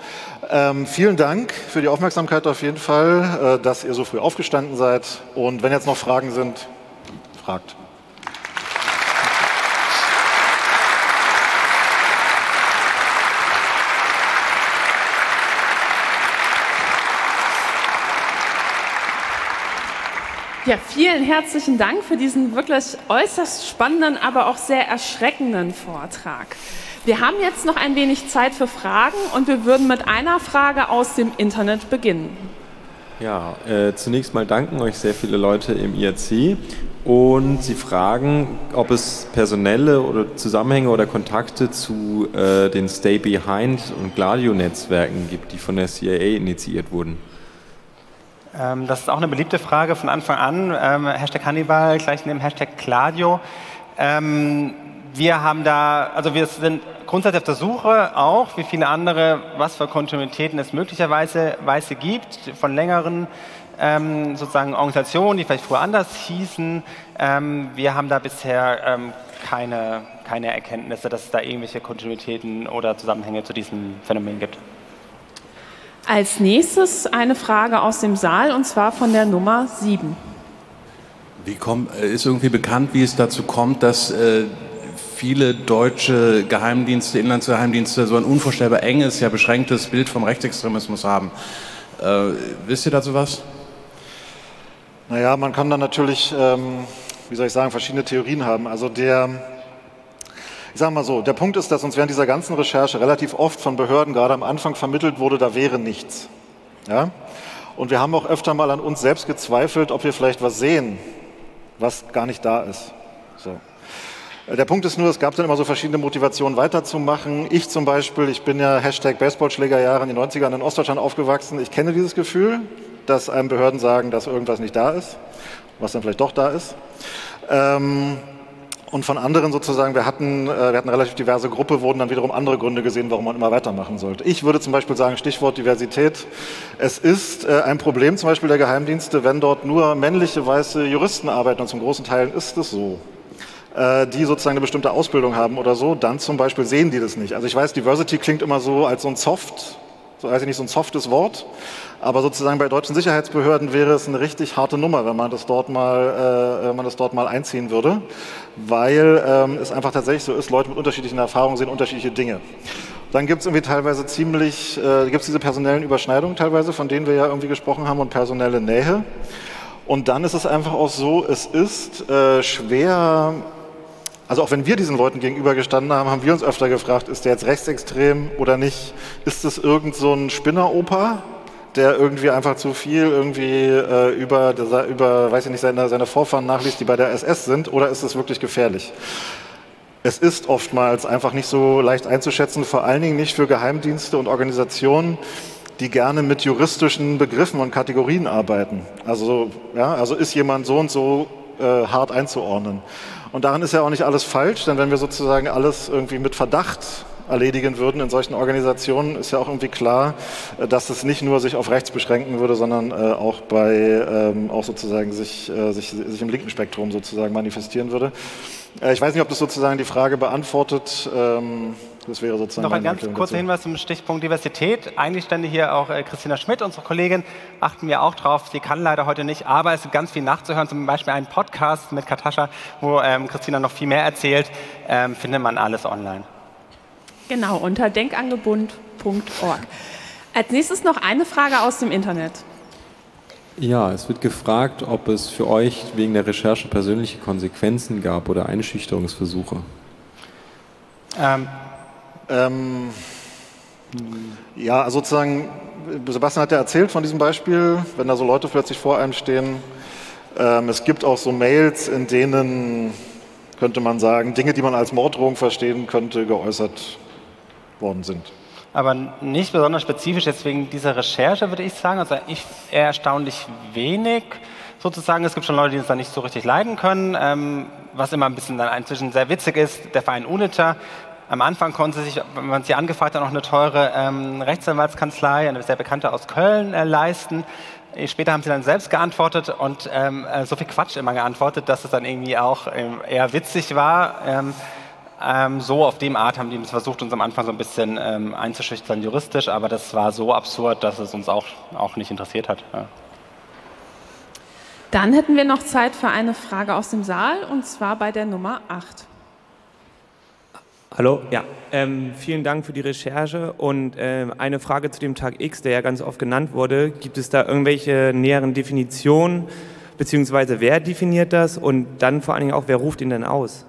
Ähm, vielen Dank für die Aufmerksamkeit auf jeden Fall, äh, dass ihr so früh aufgestanden seid. Und wenn jetzt noch Fragen sind, fragt. Ja, vielen herzlichen Dank für diesen wirklich äußerst spannenden, aber auch sehr erschreckenden Vortrag. Wir haben jetzt noch ein wenig Zeit für Fragen und wir würden mit einer Frage aus dem Internet beginnen. Ja, äh, zunächst mal danken euch sehr viele Leute im IRC und sie fragen, ob es personelle oder Zusammenhänge oder Kontakte zu äh, den Stay Behind und Gladio-Netzwerken gibt, die von der CIA initiiert wurden. Ähm, das ist auch eine beliebte Frage von Anfang an. Ähm, Hashtag Hannibal gleich neben Hashtag Gladio. Ähm, wir haben da, also wir sind grundsätzlich auf der Suche auch, wie viele andere, was für Kontinuitäten es möglicherweise Weise gibt, von längeren ähm, sozusagen Organisationen, die vielleicht früher anders hießen. Ähm, wir haben da bisher ähm, keine, keine Erkenntnisse, dass es da irgendwelche Kontinuitäten oder Zusammenhänge zu diesem Phänomen gibt. Als nächstes eine Frage aus dem Saal und zwar von der Nummer 7. Wie kommt, äh, ist irgendwie bekannt, wie es dazu kommt, dass äh, viele deutsche Geheimdienste, Inlandsgeheimdienste so ein unvorstellbar enges, ja beschränktes Bild vom Rechtsextremismus haben? Äh, wisst ihr dazu was? Naja, man kann da natürlich, ähm, wie soll ich sagen, verschiedene Theorien haben. Also der, ich sage mal so, der Punkt ist, dass uns während dieser ganzen Recherche relativ oft von Behörden gerade am Anfang vermittelt wurde, da wäre nichts. Ja? Und wir haben auch öfter mal an uns selbst gezweifelt, ob wir vielleicht was sehen, was gar nicht da ist. So. Der Punkt ist nur, es gab dann immer so verschiedene Motivationen weiterzumachen. Ich zum Beispiel, ich bin ja Hashtag Baseballschlägerjahre in den 90ern in Ostdeutschland aufgewachsen. Ich kenne dieses Gefühl dass einem Behörden sagen, dass irgendwas nicht da ist, was dann vielleicht doch da ist. Ähm, und von anderen sozusagen, wir hatten, äh, wir hatten eine relativ diverse Gruppe, wurden dann wiederum andere Gründe gesehen, warum man immer weitermachen sollte. Ich würde zum Beispiel sagen, Stichwort Diversität. Es ist äh, ein Problem zum Beispiel der Geheimdienste, wenn dort nur männliche weiße Juristen arbeiten, und zum großen Teil ist es so äh, die sozusagen eine bestimmte Ausbildung haben oder so, dann zum Beispiel sehen die das nicht. Also ich weiß, Diversity klingt immer so als so ein Soft, so weiß ich nicht, so ein softes Wort. Aber sozusagen bei deutschen Sicherheitsbehörden wäre es eine richtig harte Nummer, wenn man das dort mal, äh, man das dort mal einziehen würde, weil ähm, es einfach tatsächlich so ist, Leute mit unterschiedlichen Erfahrungen sehen unterschiedliche Dinge. Dann gibt es irgendwie teilweise ziemlich, äh, gibt es diese personellen Überschneidungen teilweise, von denen wir ja irgendwie gesprochen haben, und personelle Nähe. Und dann ist es einfach auch so, es ist äh, schwer, also auch wenn wir diesen Leuten gegenübergestanden haben, haben wir uns öfter gefragt, ist der jetzt rechtsextrem oder nicht? Ist das irgend so ein Spinneroper, der irgendwie einfach zu viel irgendwie äh, über, über, weiß ich nicht, seine, seine Vorfahren nachliest, die bei der SS sind, oder ist es wirklich gefährlich? Es ist oftmals einfach nicht so leicht einzuschätzen, vor allen Dingen nicht für Geheimdienste und Organisationen, die gerne mit juristischen Begriffen und Kategorien arbeiten. Also, ja, also ist jemand so und so äh, hart einzuordnen. Und daran ist ja auch nicht alles falsch, denn wenn wir sozusagen alles irgendwie mit Verdacht erledigen würden in solchen Organisationen, ist ja auch irgendwie klar, äh, dass es nicht nur sich auf rechts beschränken würde, sondern äh, auch bei ähm, auch sozusagen sich, äh, sich, sich im linken Spektrum sozusagen manifestieren würde. ich weiß nicht, ob das sozusagen die Frage beantwortet. Ähm, das wäre sozusagen Noch ein ganz kurzer Hinweis zum Stichpunkt Diversität. Eigentlich stände hier auch Christina Schmidt, unsere Kollegin, achten wir auch drauf. Sie kann leider heute nicht, aber es ist ganz viel nachzuhören. Zum Beispiel einen Podcast mit Katascha, wo ähm, Christina noch viel mehr erzählt. Ähm, findet man alles online. Genau, unter denkangebund.org. Als nächstes noch eine Frage aus dem Internet. Ja, es wird gefragt, ob es für euch wegen der Recherche persönliche Konsequenzen gab oder Einschüchterungsversuche. Ähm, ähm, ja, also sozusagen, Sebastian hat ja erzählt von diesem Beispiel, wenn da so Leute plötzlich vor einem stehen. Ähm, es gibt auch so Mails, in denen, könnte man sagen, Dinge, die man als Morddrohung verstehen könnte, geäußert worden sind. Aber nicht besonders spezifisch jetzt wegen dieser Recherche, würde ich sagen. Also ich eher erstaunlich wenig sozusagen. Es gibt schon Leute, die es da nicht so richtig leiden können. Ähm, was immer ein bisschen dann inzwischen sehr witzig ist, der Verein UNITA. Am Anfang konnte sich, wenn man sie angefragt hat, noch eine teure ähm, Rechtsanwaltskanzlei, eine sehr bekannte aus Köln, äh, leisten. Später haben sie dann selbst geantwortet und ähm, äh, so viel Quatsch immer geantwortet, dass es dann irgendwie auch ähm, eher witzig war. Ähm, so auf dem Art haben die versucht, uns am Anfang so ein bisschen ähm, einzuschüchtern juristisch, aber das war so absurd, dass es uns auch, auch nicht interessiert hat. Ja. Dann hätten wir noch Zeit für eine Frage aus dem Saal und zwar bei der Nummer 8. Hallo, ja, ähm, vielen Dank für die Recherche und äh, eine Frage zu dem Tag X, der ja ganz oft genannt wurde. Gibt es da irgendwelche näheren Definitionen beziehungsweise wer definiert das und dann vor allen Dingen auch, wer ruft ihn denn aus?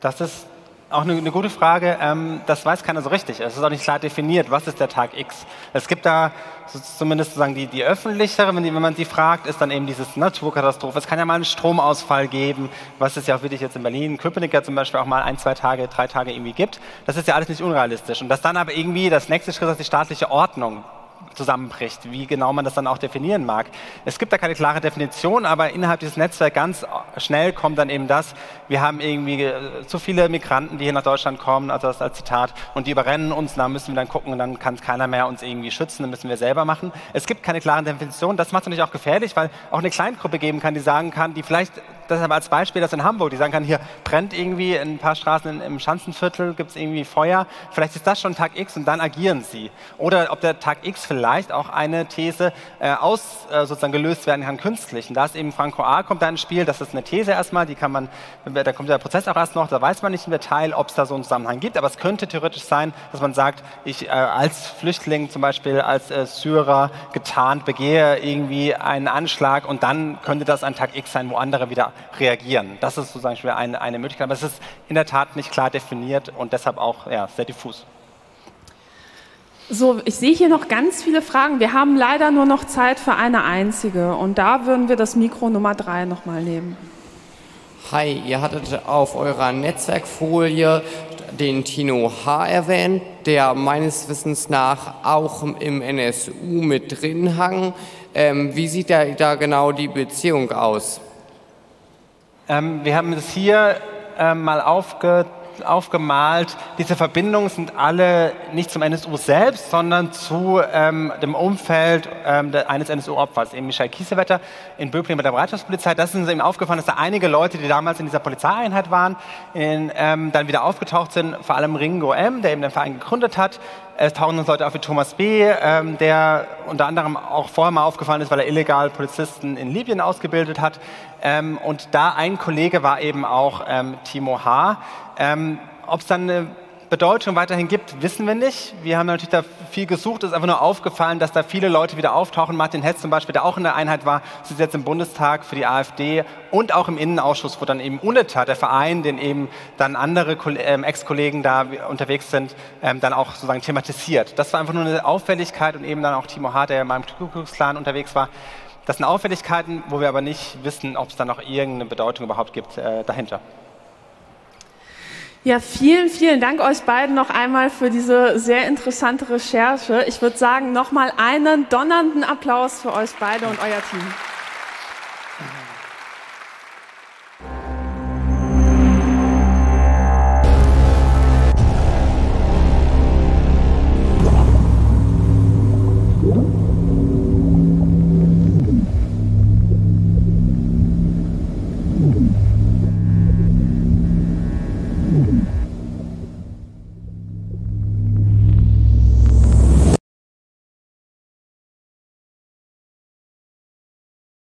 Das ist auch eine, eine gute Frage. Ähm, das weiß keiner so richtig. Es ist auch nicht klar definiert, was ist der Tag X. Es gibt da so, zumindest sozusagen die, die öffentlichere, wenn, die, wenn man sie fragt, ist dann eben dieses Naturkatastrophe. Es kann ja mal einen Stromausfall geben, was es ja auch wirklich jetzt in Berlin, Köpenick ja zum Beispiel auch mal ein, zwei Tage, drei Tage irgendwie gibt. Das ist ja alles nicht unrealistisch. Und dass dann aber irgendwie das nächste Schritt ist die staatliche Ordnung zusammenbricht, wie genau man das dann auch definieren mag. Es gibt da keine klare Definition, aber innerhalb dieses Netzwerks ganz schnell kommt dann eben das, wir haben irgendwie äh, zu viele Migranten, die hier nach Deutschland kommen, also das als Zitat, und die überrennen uns, da müssen wir dann gucken, dann kann keiner mehr uns irgendwie schützen, dann müssen wir selber machen. Es gibt keine klaren Definitionen, das macht es natürlich auch gefährlich, weil auch eine Kleingruppe geben kann, die sagen kann, die vielleicht deshalb als Beispiel das in Hamburg, die sagen kann, hier brennt irgendwie in ein paar Straßen im Schanzenviertel, gibt es irgendwie Feuer, vielleicht ist das schon Tag X und dann agieren sie. Oder ob der Tag X vielleicht auch eine These äh, aus äh, sozusagen gelöst werden kann künstlich. Und da ist eben Franco A. kommt da ins Spiel, das ist eine These erstmal, die kann man, da kommt der Prozess auch erst noch, da weiß man nicht im Detail, ob es da so einen Zusammenhang gibt, aber es könnte theoretisch sein, dass man sagt, ich äh, als Flüchtling zum Beispiel, als äh, Syrer getarnt begehe irgendwie einen Anschlag und dann könnte das ein Tag X sein, wo andere wieder reagieren. Das ist sozusagen eine, eine Möglichkeit, aber es ist in der Tat nicht klar definiert und deshalb auch ja, sehr diffus. So, ich sehe hier noch ganz viele Fragen. Wir haben leider nur noch Zeit für eine einzige und da würden wir das Mikro Nummer drei nochmal nehmen. Hi, ihr hattet auf eurer Netzwerkfolie den Tino H. erwähnt, der meines Wissens nach auch im NSU mit drin hang. Ähm, wie sieht da, da genau die Beziehung aus? Ähm, wir haben es hier ähm, mal aufge, aufgemalt. Diese Verbindungen sind alle nicht zum NSU selbst, sondern zu ähm, dem Umfeld ähm, eines NSU-Opfers, eben Michael Kiesewetter in Böblingen bei der Bereitschaftspolizei. Das ist eben aufgefallen, dass da einige Leute, die damals in dieser Polizeieinheit waren, in, ähm, dann wieder aufgetaucht sind, vor allem Ringo M., der eben den Verein gegründet hat, es tauchen uns Leute auf wie Thomas B., ähm, der unter anderem auch vorher mal aufgefallen ist, weil er illegal Polizisten in Libyen ausgebildet hat. Ähm, und da ein Kollege war eben auch ähm, Timo H. Ähm, Ob es dann eine Bedeutung weiterhin gibt, wissen wir nicht. Wir haben natürlich da viel gesucht. Es ist einfach nur aufgefallen, dass da viele Leute wieder auftauchen. Martin Hetz zum Beispiel, der auch in der Einheit war, sitzt jetzt im Bundestag für die AfD und auch im Innenausschuss, wo dann eben UNETA, der Verein, den eben dann andere ähm, Ex-Kollegen da unterwegs sind, ähm, dann auch sozusagen thematisiert. Das war einfach nur eine Auffälligkeit und eben dann auch Timo Hart, der in meinem Klux unterwegs war. Das sind Auffälligkeiten, wo wir aber nicht wissen, ob es da noch irgendeine Bedeutung überhaupt gibt äh, dahinter. Ja, vielen, vielen Dank euch beiden noch einmal für diese sehr interessante Recherche. Ich würde sagen, nochmal einen donnernden Applaus für euch beide und euer Team.